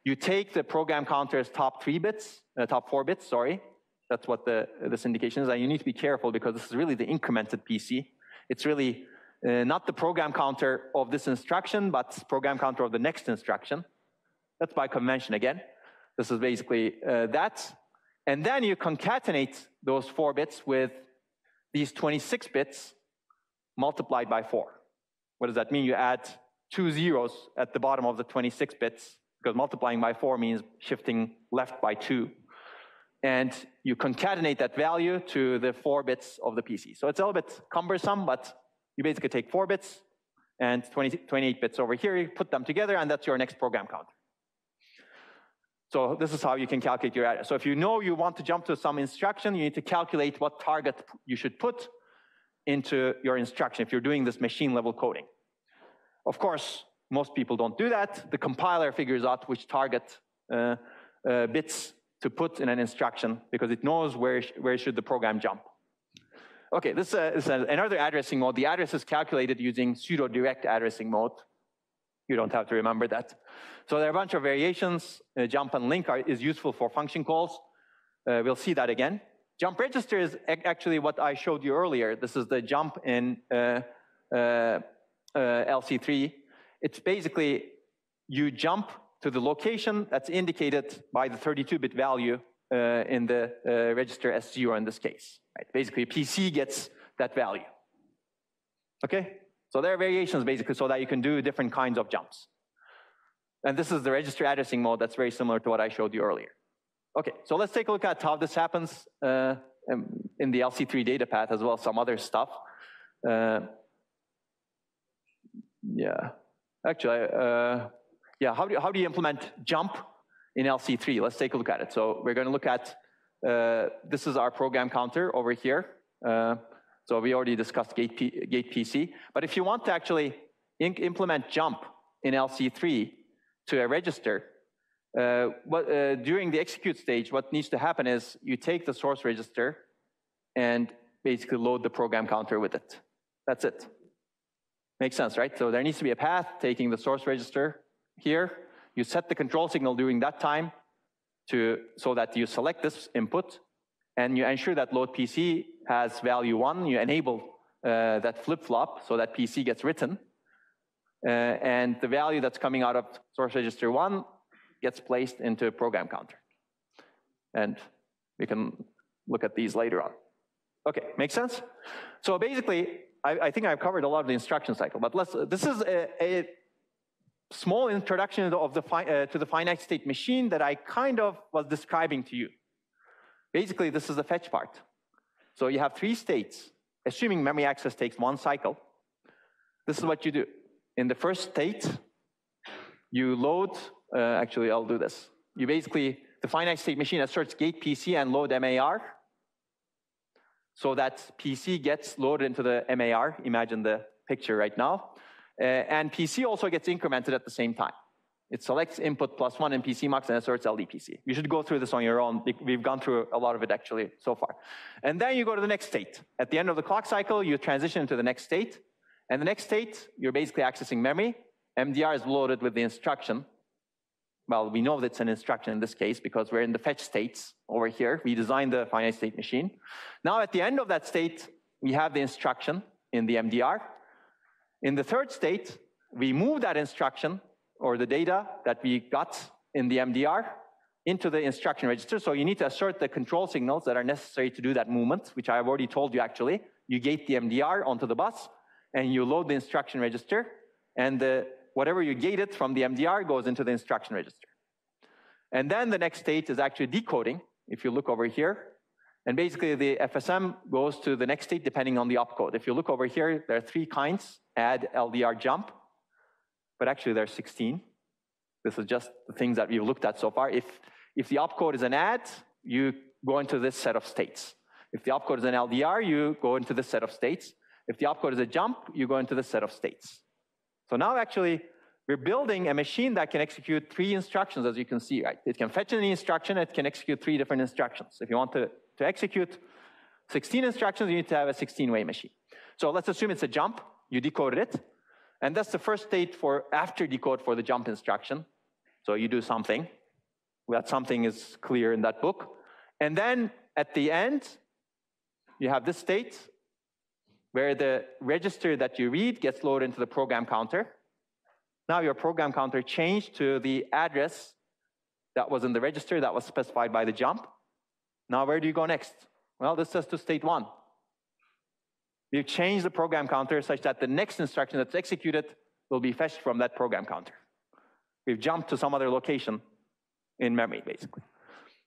you take the program counter's top three bits, uh, top four bits, sorry. That's what the, this indication is. And you need to be careful because this is really the incremented PC. It's really uh, not the program counter of this instruction, but program counter of the next instruction. That's by convention again. This is basically uh, that. And then you concatenate those four bits with these 26 bits multiplied by four. What does that mean? You add two zeros at the bottom of the 26 bits, because multiplying by four means shifting left by two. And you concatenate that value to the four bits of the PC. So it's a little bit cumbersome, but you basically take four bits and 20, 28 bits over here, you put them together, and that's your next program counter. So this is how you can calculate your address. So if you know you want to jump to some instruction, you need to calculate what target you should put into your instruction if you're doing this machine level coding. Of course, most people don't do that. The compiler figures out which target uh, uh, bits to put in an instruction because it knows where, where should the program jump. Okay, this uh, is another addressing mode. The address is calculated using pseudo-direct addressing mode. You don't have to remember that. So there are a bunch of variations. Uh, jump and link are, is useful for function calls. Uh, we'll see that again. Jump register is actually what I showed you earlier. This is the jump in uh, uh, uh LC3. It's basically you jump to the location that's indicated by the 32-bit value uh, in the register S0 in this case. Right? Basically, PC gets that value. Okay? So there are variations basically so that you can do different kinds of jumps. And this is the register addressing mode that's very similar to what I showed you earlier. Okay, so let's take a look at how this happens uh, in the LC3 data path as well as some other stuff. Uh, yeah, actually, uh, yeah, how do, you, how do you implement jump in LC3? Let's take a look at it. So we're going to look at, uh, this is our program counter over here. Uh, so we already discussed gate, P, gate PC. But if you want to actually implement jump in LC3 to a register, uh, what, uh, during the execute stage, what needs to happen is you take the source register and basically load the program counter with it. That's it. Makes sense, right? So there needs to be a path taking the source register here. You set the control signal during that time to, so that you select this input and you ensure that load PC has value one, you enable uh, that flip-flop so that PC gets written. Uh, and the value that's coming out of source register one gets placed into a program counter. And we can look at these later on. Okay, makes sense? So basically, I, I think I've covered a lot of the instruction cycle, but let's, this is a, a small introduction of the uh, to the finite state machine that I kind of was describing to you. Basically, this is the fetch part. So you have three states. Assuming memory access takes one cycle, this is what you do. In the first state, you load, uh, actually I'll do this. You basically, the finite state machine asserts gate PC and load MAR, so that PC gets loaded into the MAR, imagine the picture right now, uh, and PC also gets incremented at the same time. It selects input plus one in PCMux and asserts LDPC. You should go through this on your own. We've gone through a lot of it actually so far. And then you go to the next state. At the end of the clock cycle, you transition to the next state. And the next state, you're basically accessing memory. MDR is loaded with the instruction. Well, we know that it's an instruction in this case because we're in the fetch states over here. We designed the finite state machine. Now at the end of that state, we have the instruction in the MDR. In the third state, we move that instruction or the data that we got in the MDR into the instruction register. So you need to assert the control signals that are necessary to do that movement, which I've already told you actually. You gate the MDR onto the bus, and you load the instruction register, and the, whatever you gated from the MDR goes into the instruction register. And then the next stage is actually decoding, if you look over here. And basically the FSM goes to the next state depending on the opcode. If you look over here, there are three kinds, add, LDR, jump but actually there's 16. This is just the things that we've looked at so far. If, if the opcode is an add, you go into this set of states. If the opcode is an LDR, you go into this set of states. If the opcode is a jump, you go into this set of states. So now actually, we're building a machine that can execute three instructions, as you can see, right? It can fetch any instruction, it can execute three different instructions. If you want to, to execute 16 instructions, you need to have a 16-way machine. So let's assume it's a jump, you decoded it, and that's the first state for after decode for the jump instruction. So you do something. That something is clear in that book. And then at the end, you have this state. Where the register that you read gets loaded into the program counter. Now your program counter changed to the address that was in the register that was specified by the jump. Now where do you go next? Well, this says to state one. We've changed the program counter such that the next instruction that's executed will be fetched from that program counter. We've jumped to some other location in memory, basically.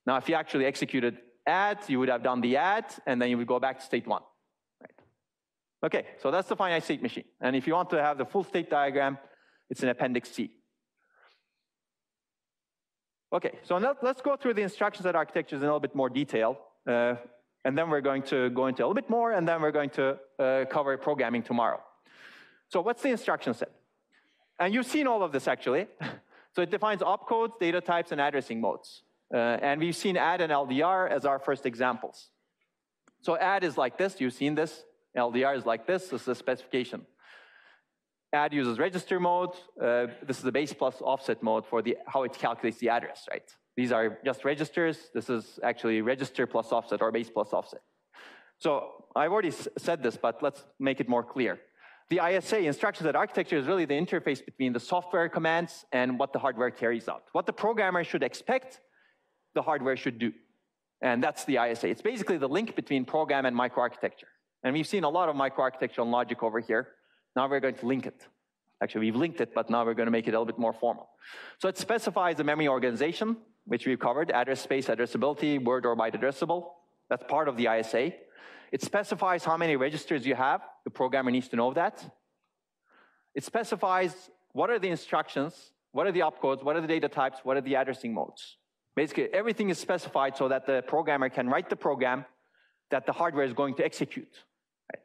Now, if you actually executed add, you would have done the add, and then you would go back to state one. Okay, so that's the finite state machine. And if you want to have the full state diagram, it's in Appendix C. Okay, so now let's go through the instruction set architectures in a little bit more detail. Uh, and then we're going to go into a little bit more, and then we're going to uh, cover programming tomorrow. So what's the instruction set? And you've seen all of this, actually. so it defines opcodes, data types, and addressing modes. Uh, and we've seen add and LDR as our first examples. So add is like this. You've seen this. LDR is like this. This is the specification. Add uses register mode. Uh, this is the base plus offset mode for the how it calculates the address, right? These are just registers. This is actually register plus offset or base plus offset. So I've already said this, but let's make it more clear. The ISA, instruction set architecture, is really the interface between the software commands and what the hardware carries out. What the programmer should expect, the hardware should do. And that's the ISA. It's basically the link between program and microarchitecture. And we've seen a lot of microarchitecture and logic over here. Now we're going to link it. Actually, we've linked it, but now we're going to make it a little bit more formal. So it specifies the memory organization, which we've covered, address space addressability, word or byte addressable. That's part of the ISA. It specifies how many registers you have. The programmer needs to know that. It specifies what are the instructions, what are the opcodes, what are the data types, what are the addressing modes. Basically, everything is specified so that the programmer can write the program that the hardware is going to execute.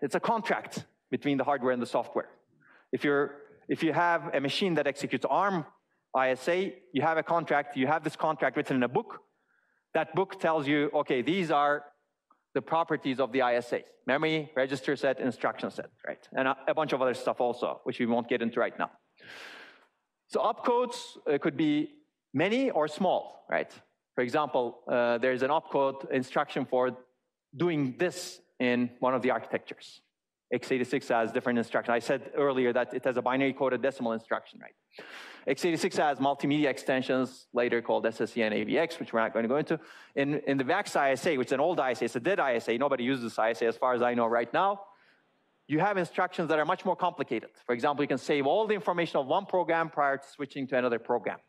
It's a contract between the hardware and the software. If, you're, if you have a machine that executes ARM ISA, you have a contract, you have this contract written in a book. That book tells you, okay, these are the properties of the ISA, memory, register set, instruction set, right? And a, a bunch of other stuff also, which we won't get into right now. So opcodes uh, could be many or small, right? For example, uh, there's an opcode instruction for doing this in one of the architectures. x86 has different instructions. I said earlier that it has a binary coded decimal instruction, right? x86 has multimedia extensions, later called SSE and AVX, which we're not going to go into. In, in the VAX ISA, which is an old ISA, it's a dead ISA, nobody uses this ISA as far as I know right now, you have instructions that are much more complicated. For example, you can save all the information of one program prior to switching to another program,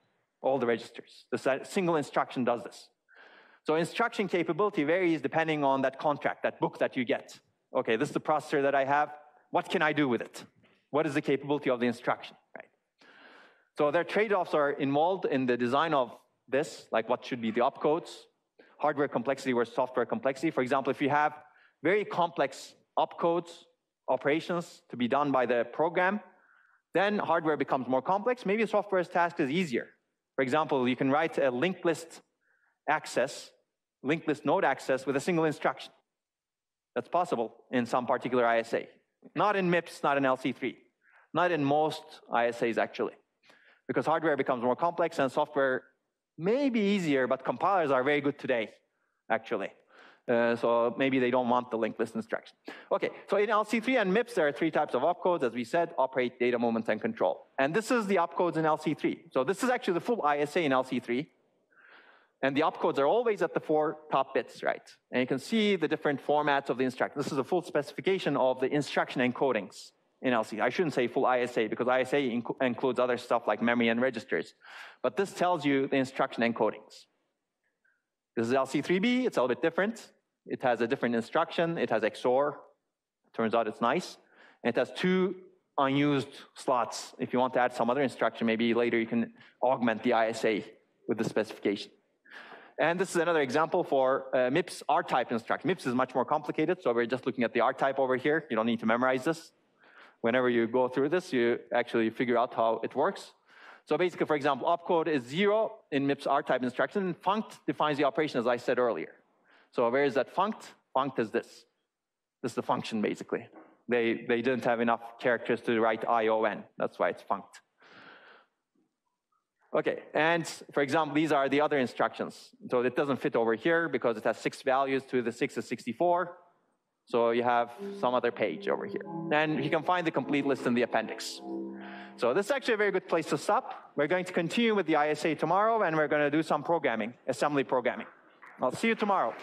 all the registers. The single instruction does this. So instruction capability varies depending on that contract, that book that you get. Okay, this is the processor that I have. What can I do with it? What is the capability of the instruction, right? So there trade-offs are involved in the design of this, like what should be the opcodes, hardware complexity versus software complexity. For example, if you have very complex opcodes, operations to be done by the program, then hardware becomes more complex. Maybe software's task is easier. For example, you can write a linked list access, linked list node access with a single instruction. That's possible in some particular ISA. Not in MIPS, not in LC3. Not in most ISAs, actually because hardware becomes more complex and software may be easier, but compilers are very good today, actually. Uh, so maybe they don't want the linked list instruction. Okay, so in LC3 and MIPS, there are three types of opcodes, as we said, operate, data movement, and control. And this is the opcodes in LC3. So this is actually the full ISA in LC3. And the opcodes are always at the four top bits, right? And you can see the different formats of the instruction. This is a full specification of the instruction encodings in LC. I shouldn't say full ISA because ISA inc includes other stuff like memory and registers. But this tells you the instruction encodings. This is LC3B, it's a little bit different. It has a different instruction, it has XOR. Turns out it's nice. And it has two unused slots. If you want to add some other instruction, maybe later you can augment the ISA with the specification. And this is another example for uh, MIPS R-type instruction. MIPS is much more complicated, so we're just looking at the R-type over here. You don't need to memorize this whenever you go through this, you actually figure out how it works. So basically, for example, opcode is zero in MIPS R-type instruction. and Funct defines the operation, as I said earlier. So where is that funct? Funct is this. This is the function, basically. They, they didn't have enough characters to write ION. That's why it's funct. Okay, and for example, these are the other instructions. So it doesn't fit over here because it has six values to the six is 64. So you have some other page over here. And you can find the complete list in the appendix. So this is actually a very good place to stop. We're going to continue with the ISA tomorrow, and we're going to do some programming, assembly programming. I'll see you tomorrow.